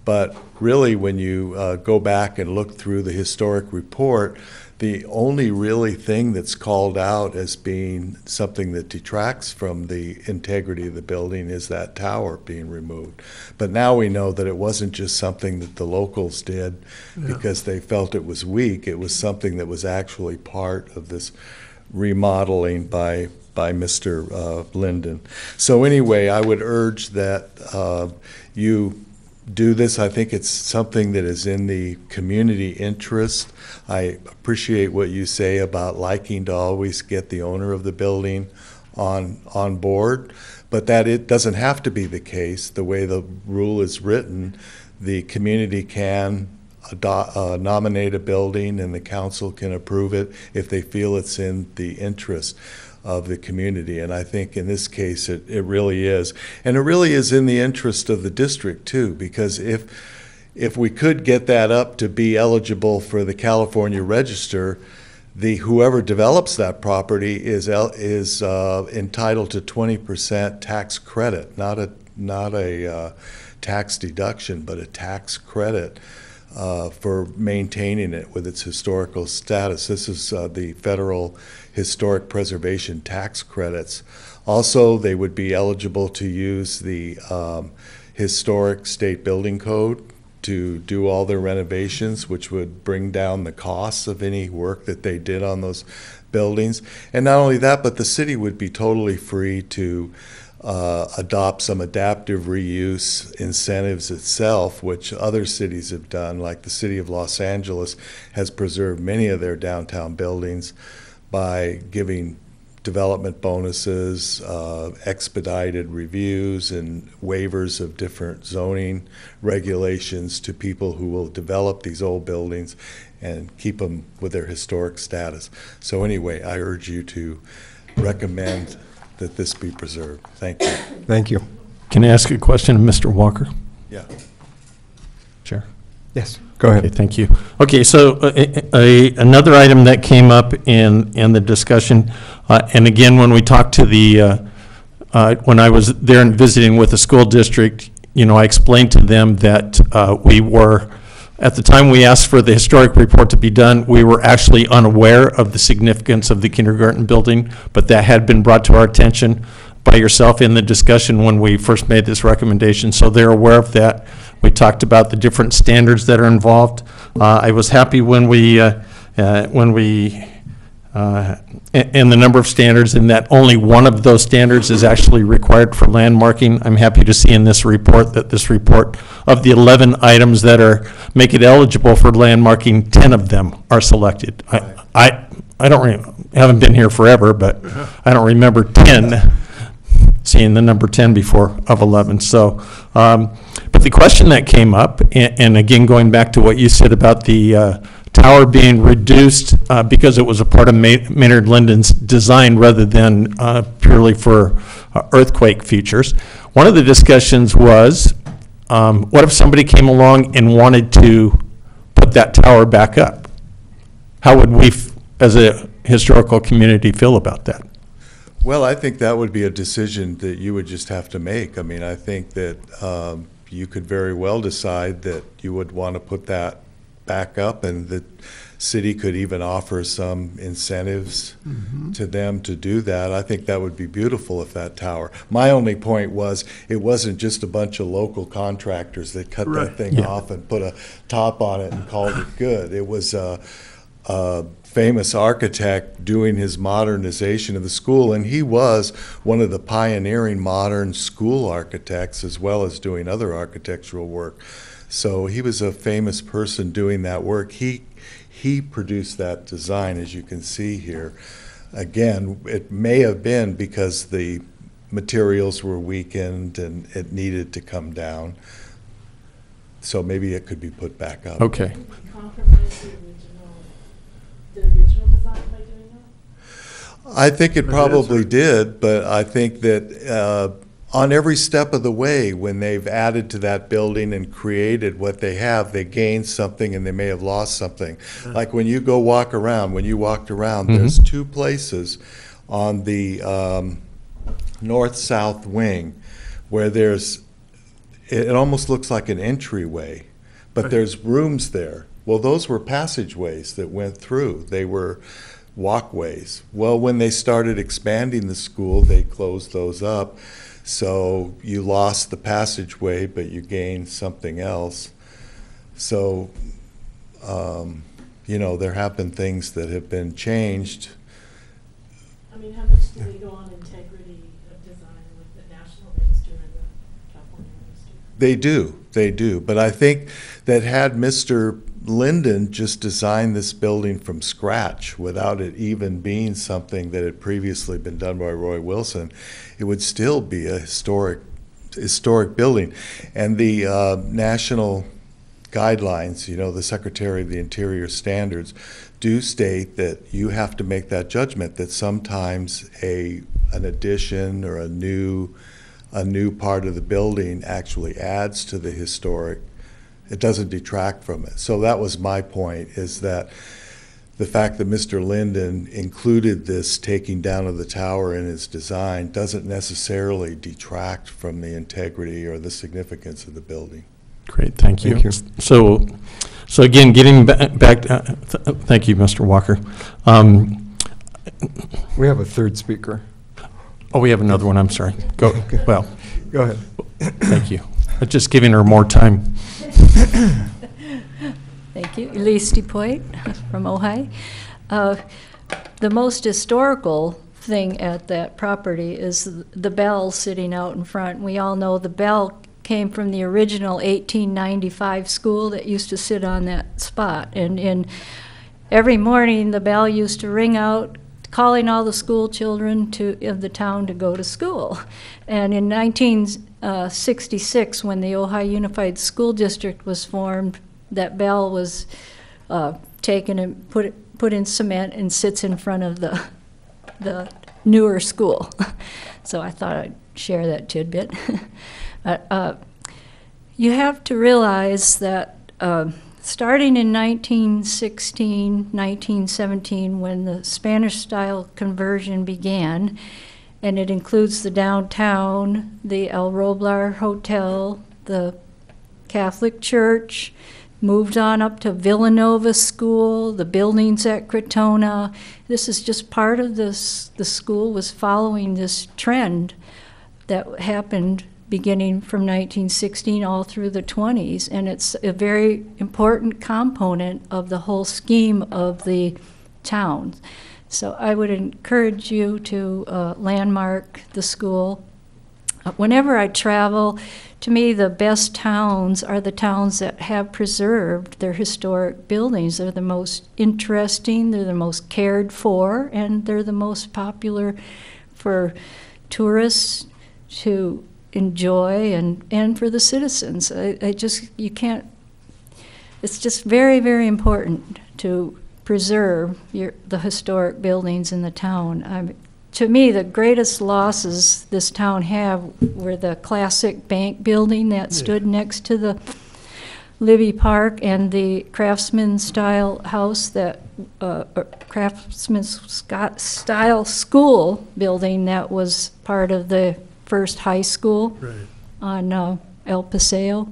But really, when you uh, go back and look through the historic report, the only really thing that's called out as being something that detracts from the integrity of the building is that tower being removed. But now we know that it wasn't just something that the locals did because they felt it was weak. It was something that was actually part of this remodeling by, by Mr. uh, Lyndon. So anyway, I would urge that uh, you do this. I think it's something that is in the community interest. I appreciate what you say about liking to always get the owner of the building on, on board, but that it doesn't have to be the case. The way the rule is written, the community can ado- uh, nominate a building and the council can approve it if they feel it's in the interest of the community. And I think in this case, it, it really is. And it really is in the interest of the district too, because if, if we could get that up to be eligible for the California Register, the, whoever develops that property is, is uh, entitled to twenty percent tax credit, not a, not a uh, tax deduction, but a tax credit uh, for maintaining it with its historical status. This is uh, the federal historic preservation tax credits. Also, they would be eligible to use the um, historic state building code to do all their renovations, which would bring down the costs of any work that they did on those buildings. And not only that, but the city would be totally free to uh, adopt some adaptive reuse incentives itself, which other cities have done, like the city of Los Angeles has preserved many of their downtown buildings by giving development bonuses, uh, expedited reviews, and waivers of different zoning regulations to people who will develop these old buildings and keep them with their historic status. So anyway, I urge you to recommend that this be preserved. Thank you. Thank you. Can I ask a question of Mr. Walker? Yeah. Sure. Yes, go Okay, ahead. thank you. Okay, so uh, a, another item that came up in, in the discussion, uh, and again, when we talked to the, uh, uh, when I was there and visiting with the school district, you know, I explained to them that uh, we were, at the time we asked for the historic report to be done, we were actually unaware of the significance of the kindergarten building, but that had been brought to our attention by yourself in the discussion when we first made this recommendation, so they're aware of that. We talked about the different standards that are involved. Uh, I was happy when we, uh, uh, when we, uh, and the number of standards, and that only one of those standards is actually required for landmarking. I'm happy to see in this report that this report, of the 11 items that are, make it eligible for landmarking, 10 of them are selected. I, I I don't, re- haven't been here forever, but I don't remember 10 seeing the number 10 before of 11. So, um, but the question that came up, and, and again, going back to what you said about the uh, tower being reduced uh, because it was a part of Ma- Maynard Lyndon's design rather than uh, purely for uh, earthquake features. One of the discussions was, um, what if somebody came along and wanted to put that tower back up? How would we, as a historical community, feel about that? Well, I think that would be a decision that you would just have to make. I mean, I think that um, you could very well decide that you would want to put that back up, and the city could even offer some incentives mm-hmm. to them to do that. I think that would be beautiful if that tower. My only point was, it wasn't just a bunch of local contractors that cut Right. that thing Yeah. off and put a top on it and called it good. It was a, a famous architect doing his modernization of the school, and he was one of the pioneering modern school architects as well as doing other architectural work. So he was a famous person doing that work. He he produced that design, as you can see here. Again, it may have been because the materials were weakened and it needed to come down. So maybe it could be put back up. Okay. Compromise the original, the original design by doing that? I think it But it is probably did, but I think that uh, on every step of the way, when they've added to that building and created what they have, they gained something and they may have lost something. Like when you go walk around, when you walked around, there's two places on the um, north-south wing where there's, it it almost looks like an entryway, but there's rooms there. Well, those were passageways that went through. They were walkways. Well, when they started expanding the school, they closed those up. So you lost the passageway, but you gained something else. So, um, you know, there have been things that have been changed. I mean, how much do they go on integrity of design with the National Register and the California Register? They do, they do. But I think that had Mr. Lyndon just designed this building from scratch without it even being something that had previously been done by Roy Wilson, it would still be a historic, historic building. And the uh, national guidelines, you know, the Secretary of the Interior standards do state that you have to make that judgment that sometimes a, an addition or a new, a new part of the building actually adds to the historic. It doesn't detract from it. So that was my point, is that the fact that Mr. Lyndon included this taking down of the tower in his design doesn't necessarily detract from the integrity or the significance of the building. Great, thank you. Thank you. So, so again, getting ba- back, uh, th- thank you, Mr. Walker. Um, We have a third speaker. Oh, we have another one, I'm sorry. Go, well, Go ahead. thank you. But Just giving her more time. Thank you. Elise DePoit from Ojai. Uh, The most historical thing at that property is the bell sitting out in front. We all know the bell came from the original 1895 school that used to sit on that spot. And, and every morning, the bell used to ring out, calling all the school children to, of the town to go to school. And in 1966, when the Ojai Unified School District was formed, that bell was uh, taken and put, put in cement and sits in front of the, the newer school. So I thought I'd share that tidbit. Uh, uh, You have to realize that uh, starting in 1916, 1917, when the Spanish-style conversion began, and it includes the downtown, the El Roblar Hotel, the Catholic Church, moved on up to Villanova School, the buildings at Krotona. This is just part of this, the school was following this trend that happened beginning from 1916 all through the 20s, and it's a very important component of the whole scheme of the town. So I would encourage you to uh, landmark the school. Uh, Whenever I travel, to me, the best towns are the towns that have preserved their historic buildings. They're the most interesting, they're the most cared for, and they're the most popular for tourists to enjoy and, and for the citizens. I, I just, you can't, it's just very, very important to preserve your, the historic buildings in the town. I, to me, the greatest losses this town have were the classic bank building that stood next to the Libby Park and the craftsman-style house that, uh, uh, craftsman-style school building that was part of the first high school Right. on uh, El Paseo.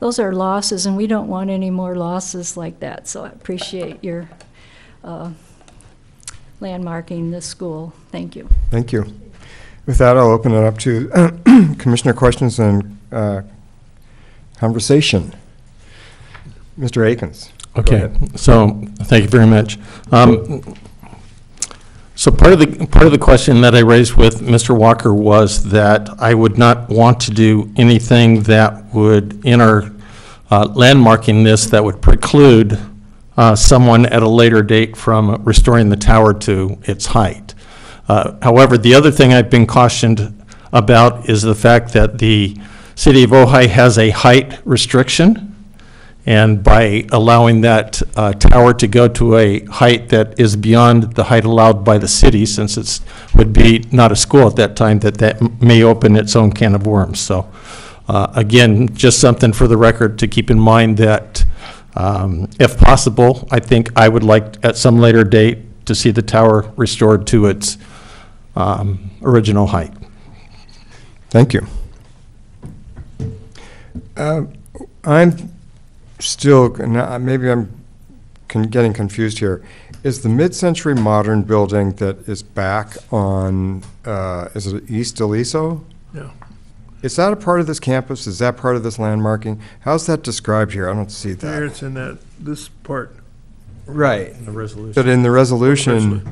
Those are losses, and we don't want any more losses like that, so I appreciate your uh, landmarking this school. Thank you. Thank you. With that, I'll open it up to Commissioner questions and uh, conversation. Mr. Akins. Okay, so, thank you very much. Um, So part of the, part of the question that I raised with Mr. Walker was that I would not want to do anything that would, enter uh, landmarking this, that would preclude uh, someone at a later date from restoring the tower to its height. Uh, However, the other thing I've been cautioned about is the fact that the city of Ojai has a height restriction. And by allowing that uh, tower to go to a height that is beyond the height allowed by the city, since it's, would be not a school at that time, that that may open its own can of worms. So, uh, again, just something for the record to keep in mind that, um, if possible, I think I would like at some later date to see the tower restored to its um, original height. Thank you. Uh, I'm still, now, maybe I'm con- getting confused here. Is the mid-century modern building that is back on, uh, is it East Deliso? No. Is that a part of this campus? Is that part of this landmarking? How's that described here? I don't see There that. it's in that, this part. Right. in The resolution. But in the resolution,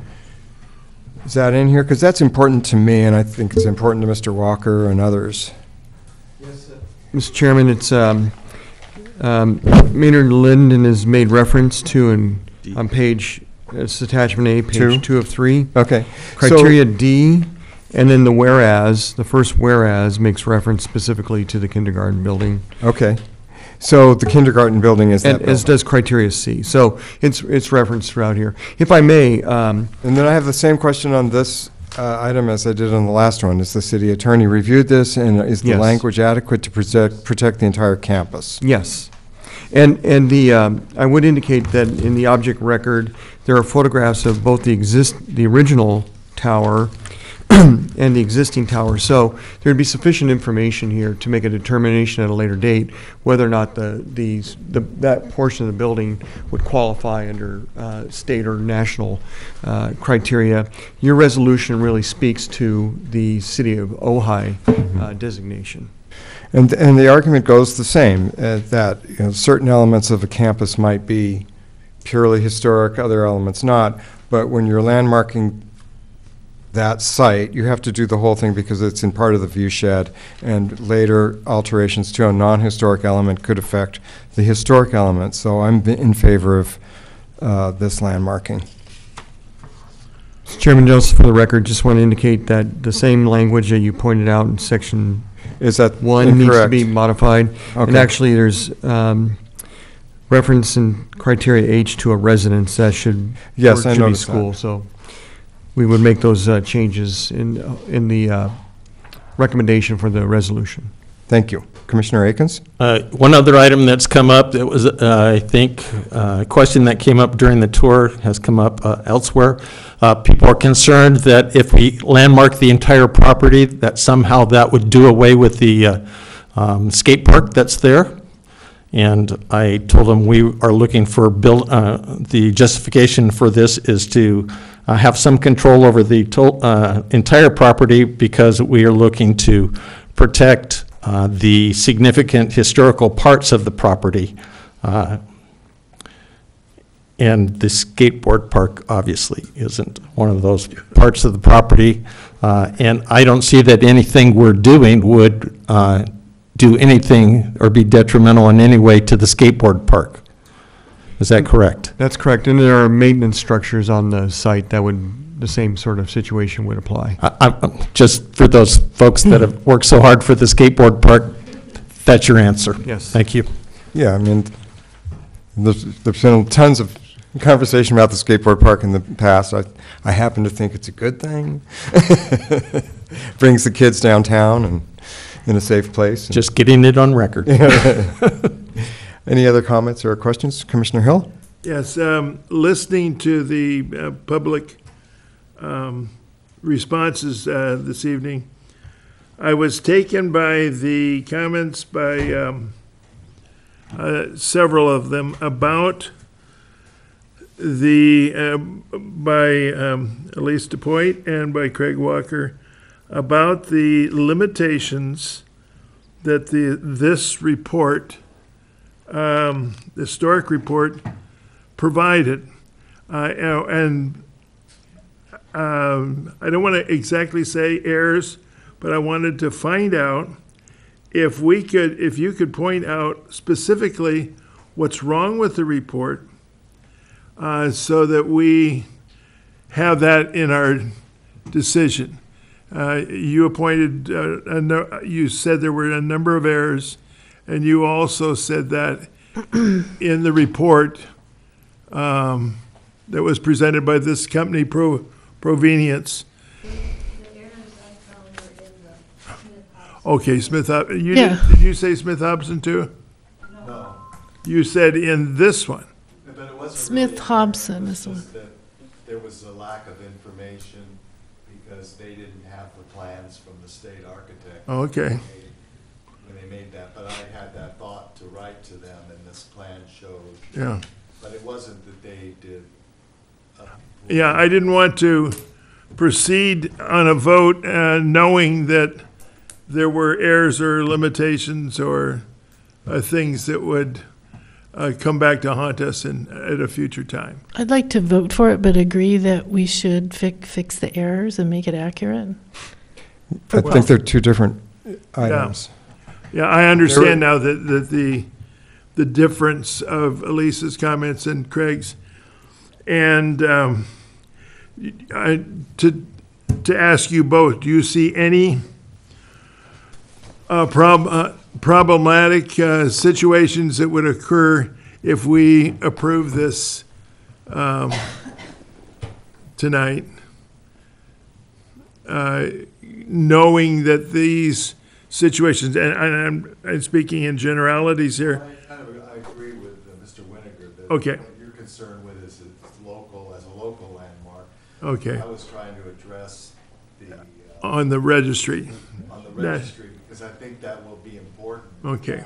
is that in here? Because that's important to me, and I think it's important to Mr. Walker and others. Yes, uh Mr. Chairman, it's, um, um, Maynard Lyndon has made reference to, and on page, it's attachment A, Two? page two of three. Okay. so- Criteria D, and then the whereas, the first whereas makes reference specifically to the kindergarten building, Okay. So the kindergarten building is that and as building. does criteria C. So it's, it's referenced throughout here. If I may, um, And then I have the same question on this uh, item as I did on the last one. Is the city attorney reviewed this, and is the Yes. language adequate to protect, protect the entire campus? Yes. And, and the, um, I would indicate that in the object record, there are photographs of both the exist, the original tower and the existing tower. So there'd be sufficient information here to make a determination at a later date whether or not the, these, the, that portion of the building would qualify under, uh, state or national, uh, criteria. Your resolution really speaks to the city of Ojai, uh, designation. And, and the argument goes the same, uh, that, you know, certain elements of a campus might be purely historic, other elements not, but when you're landmarking that site, you have to do the whole thing because it's in part of the view shed, and later alterations to a non-historic element could affect the historic element, so I'm in favor of uh, this landmarking. Chairman, just for the record, just want to indicate that the same language that you pointed out in section Is that one needs to be modified. And actually, there's um, reference in criteria H to a residence that should, Yes, I should be noticed that. school. So we would make those uh, changes in, uh, in the uh, recommendation for the resolution. Thank you. Commissioner Akins? Uh, One other item that's come up, that was, uh, I think, uh, a question that came up during the tour, has come up uh, elsewhere. Uh, People are concerned that if we landmark the entire property, that somehow that would do away with the uh, um, skate park that's there. And I told them we are looking for build, uh, the justification for this is to uh, have some control over the uh, entire property because we are looking to protect uh, the significant historical parts of the property. Uh, And the skateboard park obviously isn't one of those parts of the property. Uh, And I don't see that anything we're doing would uh, do anything or be detrimental in any way to the skateboard park. Is that correct? That's correct. And there are maintenance structures on the site that would, the same sort of situation would apply. I- I'm- Just for those folks that have worked so hard for the skateboard park, that's your answer. Yes. Thank you. Yeah, I mean, There's, there's been tons of conversation about the skateboard park in the past. I, I happen to think it's a good thing. Brings the kids downtown and in a safe place. Just getting it on record. Any other comments or questions? Commissioner Hill? Yes, um, listening to the uh, public um, responses uh, this evening, I was taken by the comments by um, uh, several of them about the, uh, by um, Elise DePoit and by Craig Walker, about the limitations that the, this report, um, historic report, provided. Uh, and um, I don't want to exactly say errors, but I wanted to find out if we could, if you could point out specifically what's wrong with the report, uh, so that we have that in our decision. Uh, you appointed, uh, no, you said there were a number of errors, and you also said that in the report um, that was presented by this company, Pro, Provenience. Okay, Smith, Hоб- you did, Yeah. did you say Smith Hobson too? No, You said in this one. but it wasn't Smith really- Hobson it was is one. just that There was a lack of information because they didn't have the plans from the state architect. Okay. When they made that, but I had that thought to write to them and this plan showed, Yeah. but it wasn't that they did. uh, Yeah, I didn't want to proceed on a vote uh, knowing that there were errors or limitations or uh, things that would uh, come back to haunt us in, at a future time. I'd like to vote for it, but agree that we should fi- fix the errors and make it accurate. I think they're two different items. Yeah, I understand now that, that the, the difference of Elisa's comments and Craig's. And um, I, to, to ask you both, do you see any uh, prob, uh, problematic uh, situations that would occur if we approve this um, tonight? Uh, Knowing that these situations, and and I'm, I'm speaking in generalities here, I kind of, I agree with uh, Mr. Winiger that. Okay. What you're concerned with is it's local, as a local landmark. okay, I was trying to address the, uh, on the registry. on the That- registry, because I think that will be important. Okay. down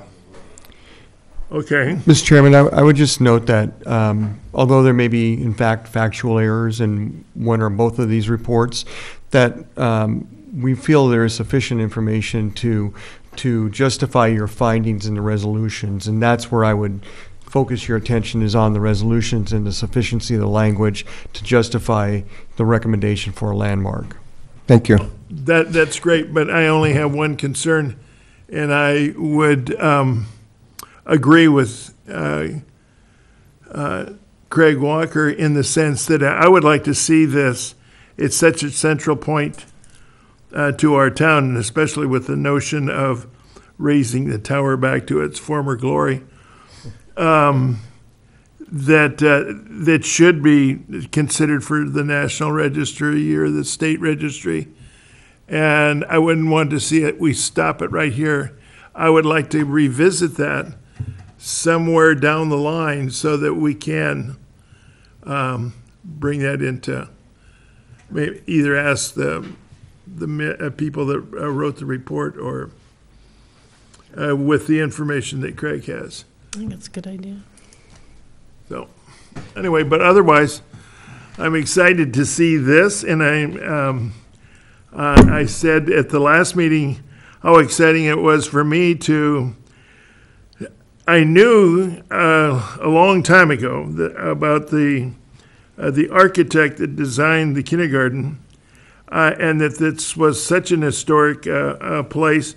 the road. Okay, Mr. Chairman, I, I would just note that, um, although there may be in fact factual errors in one or both of these reports, that, um, we feel there is sufficient information to, to justify your findings in the resolutions, and that's where I would focus your attention is on the resolutions and the sufficiency of the language to justify the recommendation for a landmark. Thank you. that, that's great, but I only have one concern, and I would um, agree with uh, uh, Craig Walker in the sense that I would like to see this, it's such a central point uh, to our town, and especially with the notion of raising the tower back to its former glory. Um, that uh, that should be considered for the national registry or the state registry. And I wouldn't want to see it, we stop it right here. I would like to revisit that somewhere down the line so that we can um, bring that into, maybe either ask the, the uh, people that uh, wrote the report or uh, with the information that Craig has. I think that's a good idea. So, anyway, but otherwise, I'm excited to see this, and I, um, uh, I said at the last meeting how exciting it was for me to, I knew, uh, a long time ago that, about the, uh, the architect that designed the kindergarten, uh, and that this was such an historic, uh, uh, place,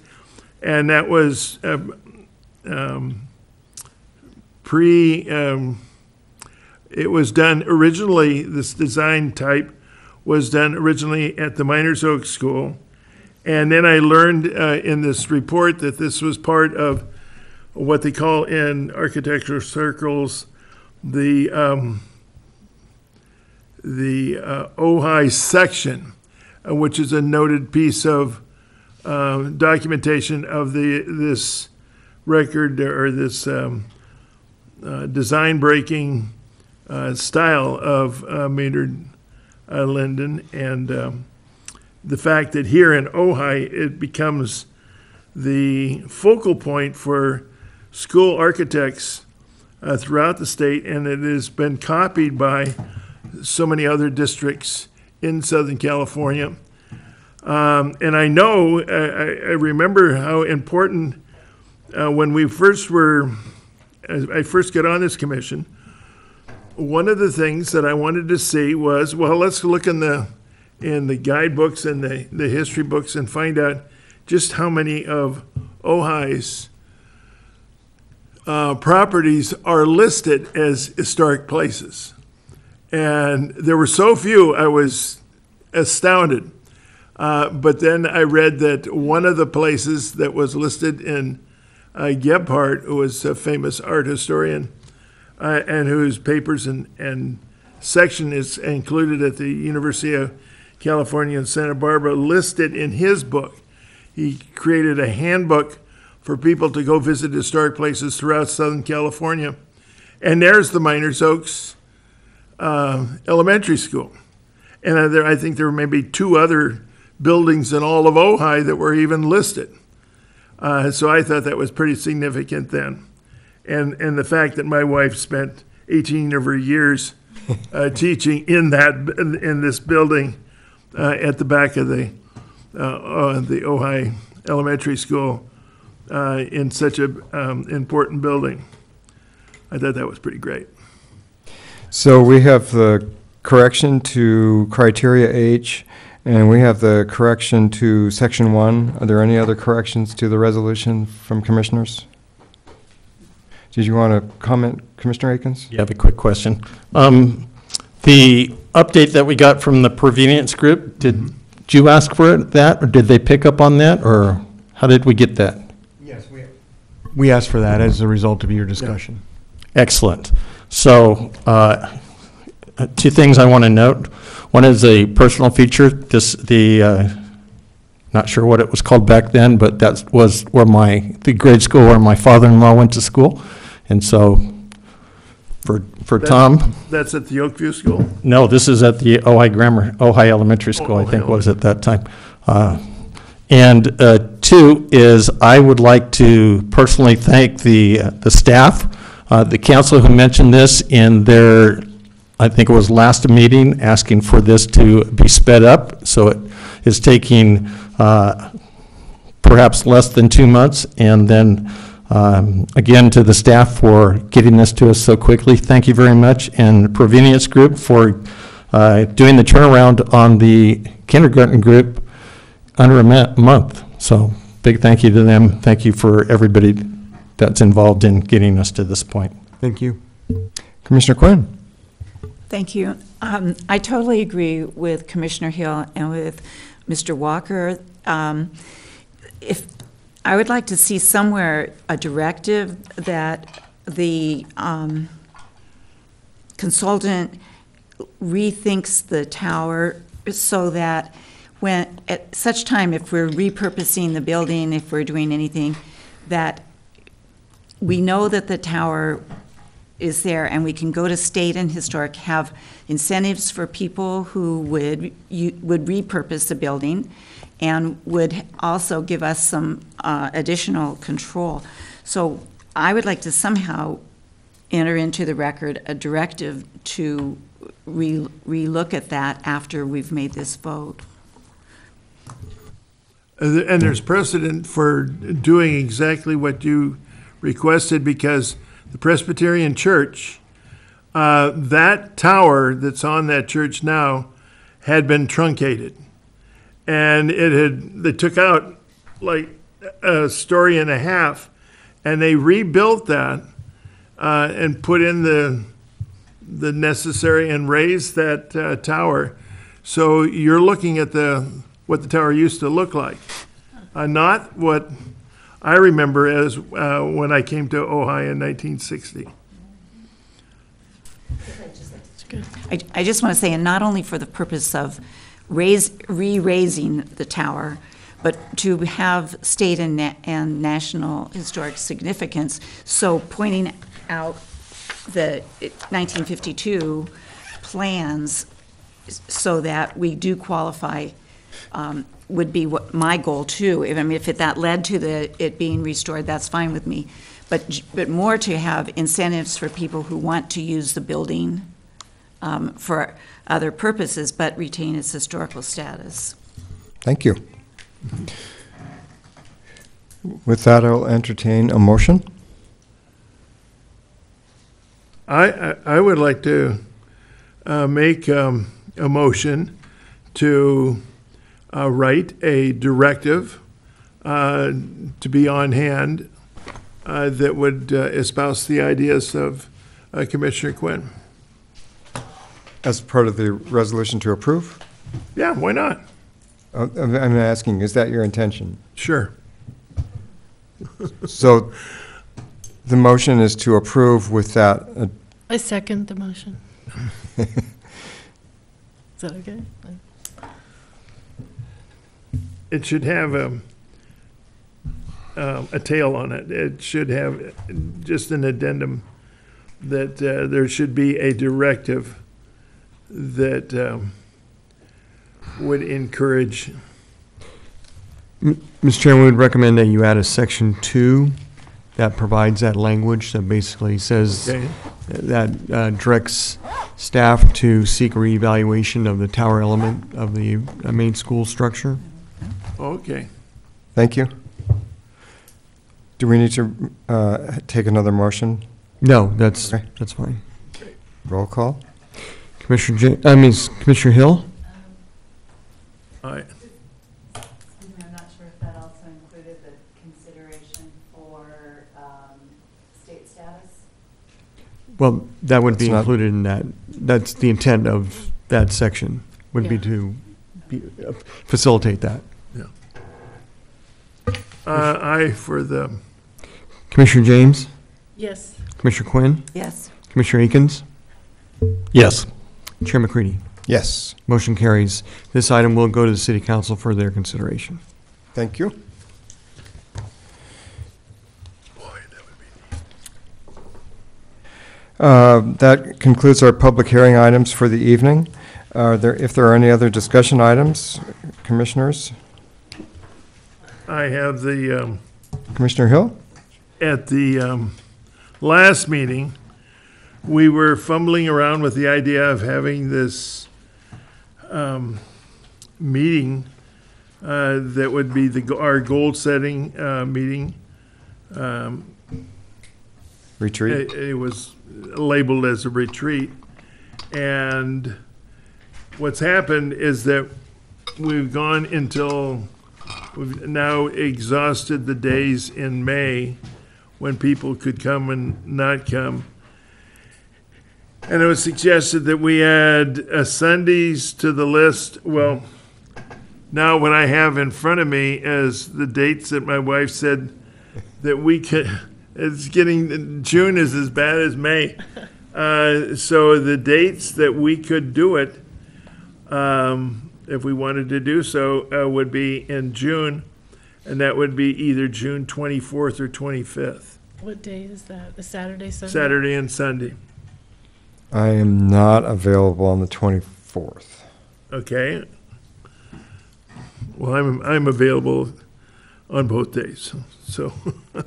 and that was, uh, um, pre, um, it was done originally, this design type was done originally at the Meiners Oak School. And then I learned uh, in this report that this was part of what they call in architectural circles the, um, the uh, Ojai section, which is a noted piece of uh, documentation of the, this record or this um, uh, design-breaking uh, style of uh, Maynard uh, Lyndon. And um, the fact that here in Ojai, it becomes the focal point for school architects uh, throughout the state, and it has been copied by so many other districts in Southern California. Um, and I know, I, I- remember how important, uh, when we first were, I first got on this commission, one of the things that I wanted to see was, well, let's look in the, in the guidebooks and the, the history books and find out just how many of Ojai's uh, properties are listed as historic places. And there were so few, I was astounded. Uh, but then I read that one of the places that was listed in uh, Gebhard, who was a famous art historian, uh, and whose papers and, and section is included at the University of California in Santa Barbara, listed in his book. He created a handbook for people to go visit historic places throughout Southern California. And there's the Meiners Oaks uh, Elementary School. And there, I think there were maybe two other buildings in all of Ojai that were even listed. Uh, so I thought that was pretty significant then. And, and the fact that my wife spent 18 of her years uh, teaching in that, in, in this building uh, at the back of the, uh, uh, the Ojai Elementary School uh, in such a um, important building. I thought that was pretty great. So we have the correction to criteria H, and we have the correction to section one. Are there any other corrections to the resolution from commissioners? Did you want to comment, Commissioner Akins? You have a quick question. Um, The update that we got from the Provenience Group, did did you ask for it- that, or did they pick up on that, or how did we get that? Yes, we. We asked for that as a result of your discussion. Excellent. So, uh, two things I want to note. One is a personal feature, this, the, uh, not sure what it was called back then, but that was where my, the grade school where my father-in-law went to school. And so, for, for That- Tom, That's at the Oakview School? no, this is at the Ojai Grammar, Ojai Elementary School, I think was at that time. Uh, And uh, two is, I would like to personally thank the, uh, the staff, uh, the council who mentioned this in their, I think it was last meeting, asking for this to be sped up, so it is taking uh, perhaps less than two months, and then, um, again, to the staff for getting this to us so quickly, thank you very much, and Provenience Group for uh, doing the turnaround on the kindergarten group under a month. So, big thank you to them, thank you for everybody that's involved in getting us to this point. Thank you. Commissioner Quinn? Thank you. Um, I totally agree with Commissioner Hill and with Mr. Walker. Um, If, I would like to see somewhere a directive that the um, consultant rethinks the tower so that when, at such time, if we're repurposing the building, if we're doing anything, that we know that the tower is there, and we can go to state and historic, have incentives for people who would, you, would repurpose the building, and would also give us some uh, additional control. So I would like to somehow enter into the record a directive to re, relook at that after we've made this vote. And there's precedent for doing exactly what you requested because the Presbyterian Church, uh, that tower that's on that church now had been truncated. And it had, they took out like a story and a half and they rebuilt that uh, and put in the, the necessary and raised that uh, tower. So you're looking at the, what the tower used to look like. Uh, not what I remember as uh, when I came to Ojai in 1960. I, I just want to say, and not only for the purpose of raise, re-raising the tower, but to have state and, na- and national historic significance. So pointing out the 1952 plans so that we do qualify um, would be what, my goal too. If, I mean, if it- that led to the, it being restored, that's fine with me. But, j- but more to have incentives for people who want to use the building um, for other purposes, but retain its historical status. Thank you. With that, I'll entertain a motion. I, I I would like to uh, make um, a motion to uh, write a directive uh, to be on hand uh, that would uh, espouse the ideas of uh, Commissioner Quinn. As part of the resolution to approve? Yeah, why not? Uh, I'm I'm asking, is that your intention? Sure. So the motion is to approve with that, uh, I second the motion. Is that okay? It should have a, um, a tail on it. It should have just an addendum that uh, there should be a directive that um, would encourage, Mr. Chairman, we would recommend that you add a section two that provides that language that basically says okay? that uh, directs staff to seek reevaluation of the tower element of the uh, main school structure. Okay. thank you. Do we need to uh, take another motion? No, that's, Okay. that's fine. Roll call? Commissioner, Ja- I mean, Commissioner Hill? I, I'm not sure if that also included the consideration for um, state status? Well, that would be That's not- included in that, that's the intent of that section, would be Yeah. to be- uh, facilitate that. Uh, I for the, Commissioner James? Yes. Commissioner Quinn? Yes. Commissioner Akins? Yes. Chair McCready? Yes, Motion carries. This item will go to the city council for their consideration. thank you. Uh, That concludes our public hearing items for the evening. Are there, if there are any other discussion items, commissioners? I have the, um, Commissioner Hill? at the um, last meeting, we were fumbling around with the idea of having this um, meeting uh, that would be the, our goal-setting uh, meeting. Um, Retreat? It it was labeled as a retreat. And what's happened is that we've gone until, we've now exhausted the days in May when people could come and not come. And it was suggested that we add Sundays to the list. Well, now what I have in front of me is the dates that my wife said that we could, it's getting, June is as bad as May. Uh, so the dates that we could do it, um, if we wanted to do so, uh, would be in June. And that would be either June twenty-fourth or twenty-fifth, What day is that? A Saturday, Sunday? Saturday and Sunday. I am not available on the 24th. Okay? Well, I'm, I'm available on both days, so.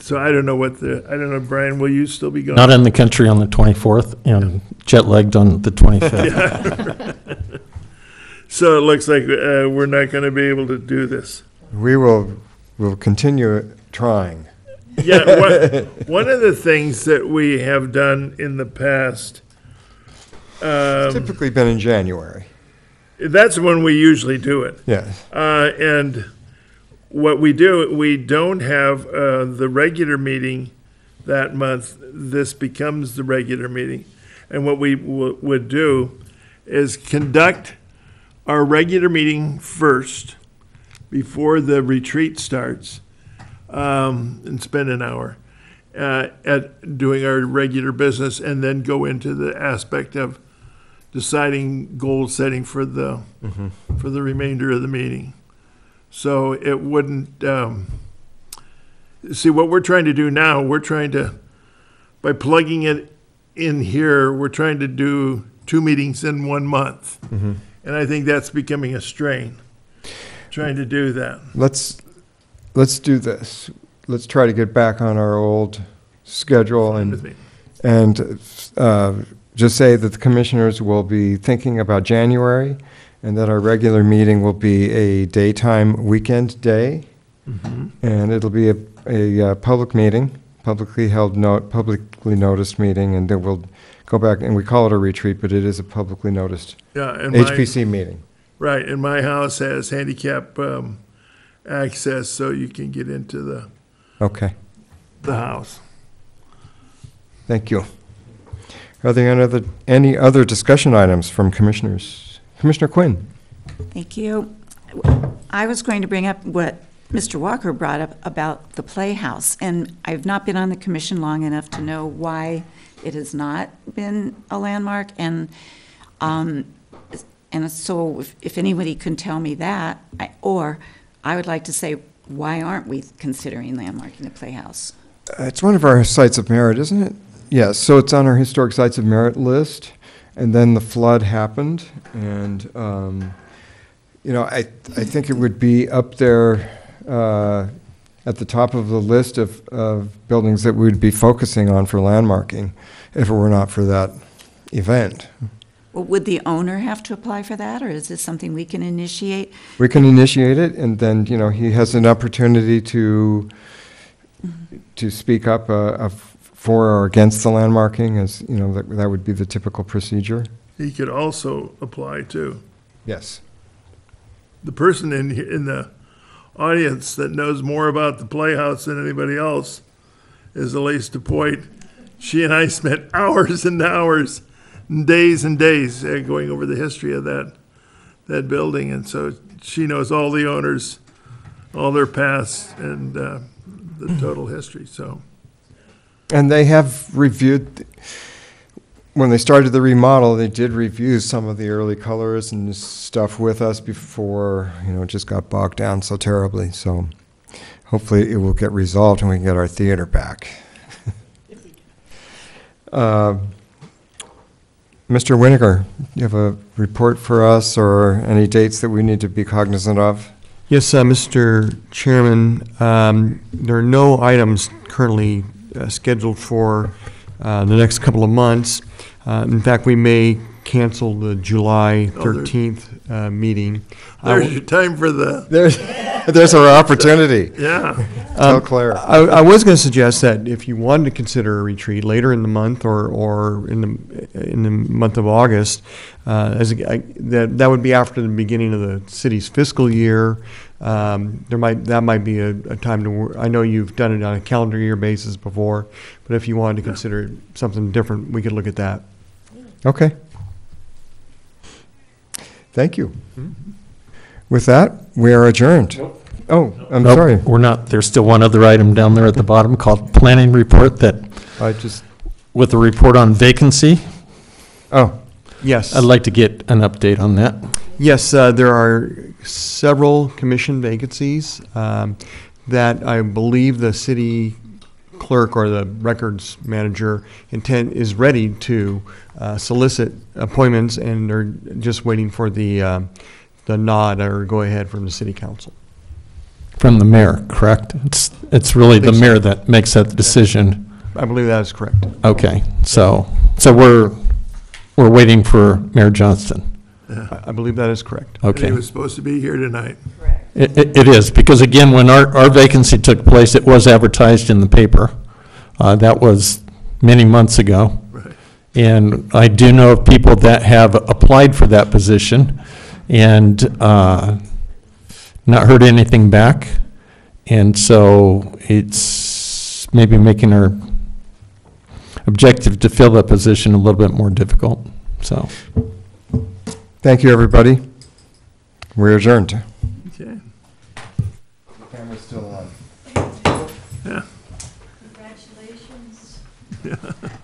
So I don't know what the, I don't know, Brian, will you still be gone? Not in the country on the 24th and jet lagged on the 25th. So it looks like, uh, we're not gonna be able to do this. We will, will continue trying. Yeah, one, one of the things that we have done in the past, um, Typically been in January, that's when we usually do it. yes. Uh, and what we do, we don't have, uh, the regular meeting that month. This becomes the regular meeting. And what we w- would do is conduct our regular meeting first before the retreat starts, um, and spend an hour. uh, at doing our regular business and then go into the aspect of deciding goal setting for the, for the remainder of the meeting. So it wouldn't, um, see, what we're trying to do now, we're trying to, by plugging it in here, we're trying to do two meetings in one month. And I think that's becoming a strain, trying to do that. Let's, let's do this. Let's try to get back on our old schedule with and, me. and uh, just say that the commissioners will be thinking about January and that our regular meeting will be a daytime weekend day. And it'll be a, a uh, public meeting, publicly held, note, publicly noticed meeting, and then we'll go back, and we call it a retreat, but it is a publicly noticed Yeah, and my, HPC meeting. right, and my house has handicap, um, access, so you can get into the, Okay, the house. thank you. Are there any other, any other discussion items from commissioners? Commissioner Quinn? Thank you. I was going to bring up what Mr. Walker brought up about the Playhouse, and I've not been on the commission long enough to know why it has not been a landmark, and, um, and so if- if anybody can tell me that, I- or I would like to say, why aren't we considering landmarking the Playhouse? Uh, It's one of our sites of merit, isn't it? Yes, so it's on our historic sites of merit list, and then the flood happened, and, um, you know, I, I think it would be up there uh, at the top of the list of, of buildings that we'd be focusing on for landmarking if it were not for that event. Well, Would the owner have to apply for that, or is this something we can initiate? We can initiate it, and then, you know, he has an opportunity to, to speak up uh, uh, for or against the landmarking, as, you know, that, that would be the typical procedure. He could also apply too. Yes. The person in, in the audience that knows more about the Playhouse than anybody else is Elise DuPoit. She and I spent hours and hours, and days and days uh, going over the history of that, that building. And so she knows all the owners, all their past and uh, the total history, so. And they have reviewed, when they started the remodel, they did review some of the early colors and stuff with us before, you know, it just got bogged down so terribly. So hopefully it will get resolved and we can get our theater back. Uh, Mr. Winiger, you have a report for us or any dates that we need to be cognizant of? Yes, uh, Mr. Chairman, um, there are no items currently uh, scheduled for uh, the next couple of months. Uh, In fact, we may cancel the July Oh, there- 13th uh, meeting. I There's will- your time for the, There's, there's our opportunity. yeah. Tell Um, Claire. I, I was going to suggest that if you wanted to consider a retreat later in the month or, or in the, in the month of August, uh, as, a- I- that, that would be after the beginning of the city's fiscal year. Um, there might, that might be a, a time to, wor- I know you've done it on a calendar year basis before, but if you wanted to consider something different, we could look at that. Okay. Thank you. With that, we are adjourned. Oh, I'm Nope, sorry. We're not, there's still one other item down there at the bottom called planning report that, I just, with a report on vacancy. oh, Yes. I'd like to get an update on that. Yes, uh, there are several commission vacancies um, that I believe the city clerk or the records manager intent is ready to uh, solicit appointments and they're just waiting for the, um, the nod or go-ahead from the city council. From the mayor, correct? It's, it's really the mayor that makes that decision. I believe that is correct. Okay, so, so we're, we're waiting for Mayor Johnston. I I believe that is correct. And he was supposed to be here tonight. It, it it is, because again, when our, our vacancy took place, it was advertised in the paper. Uh, that was many months ago. Right. And I do know of people that have applied for that position and, uh, not heard anything back. And so it's maybe making our objective to fill that position a little bit more difficult, so. Thank you, everybody. We're adjourned. Okay. The camera's still on. Yeah. Congratulations. Yeah.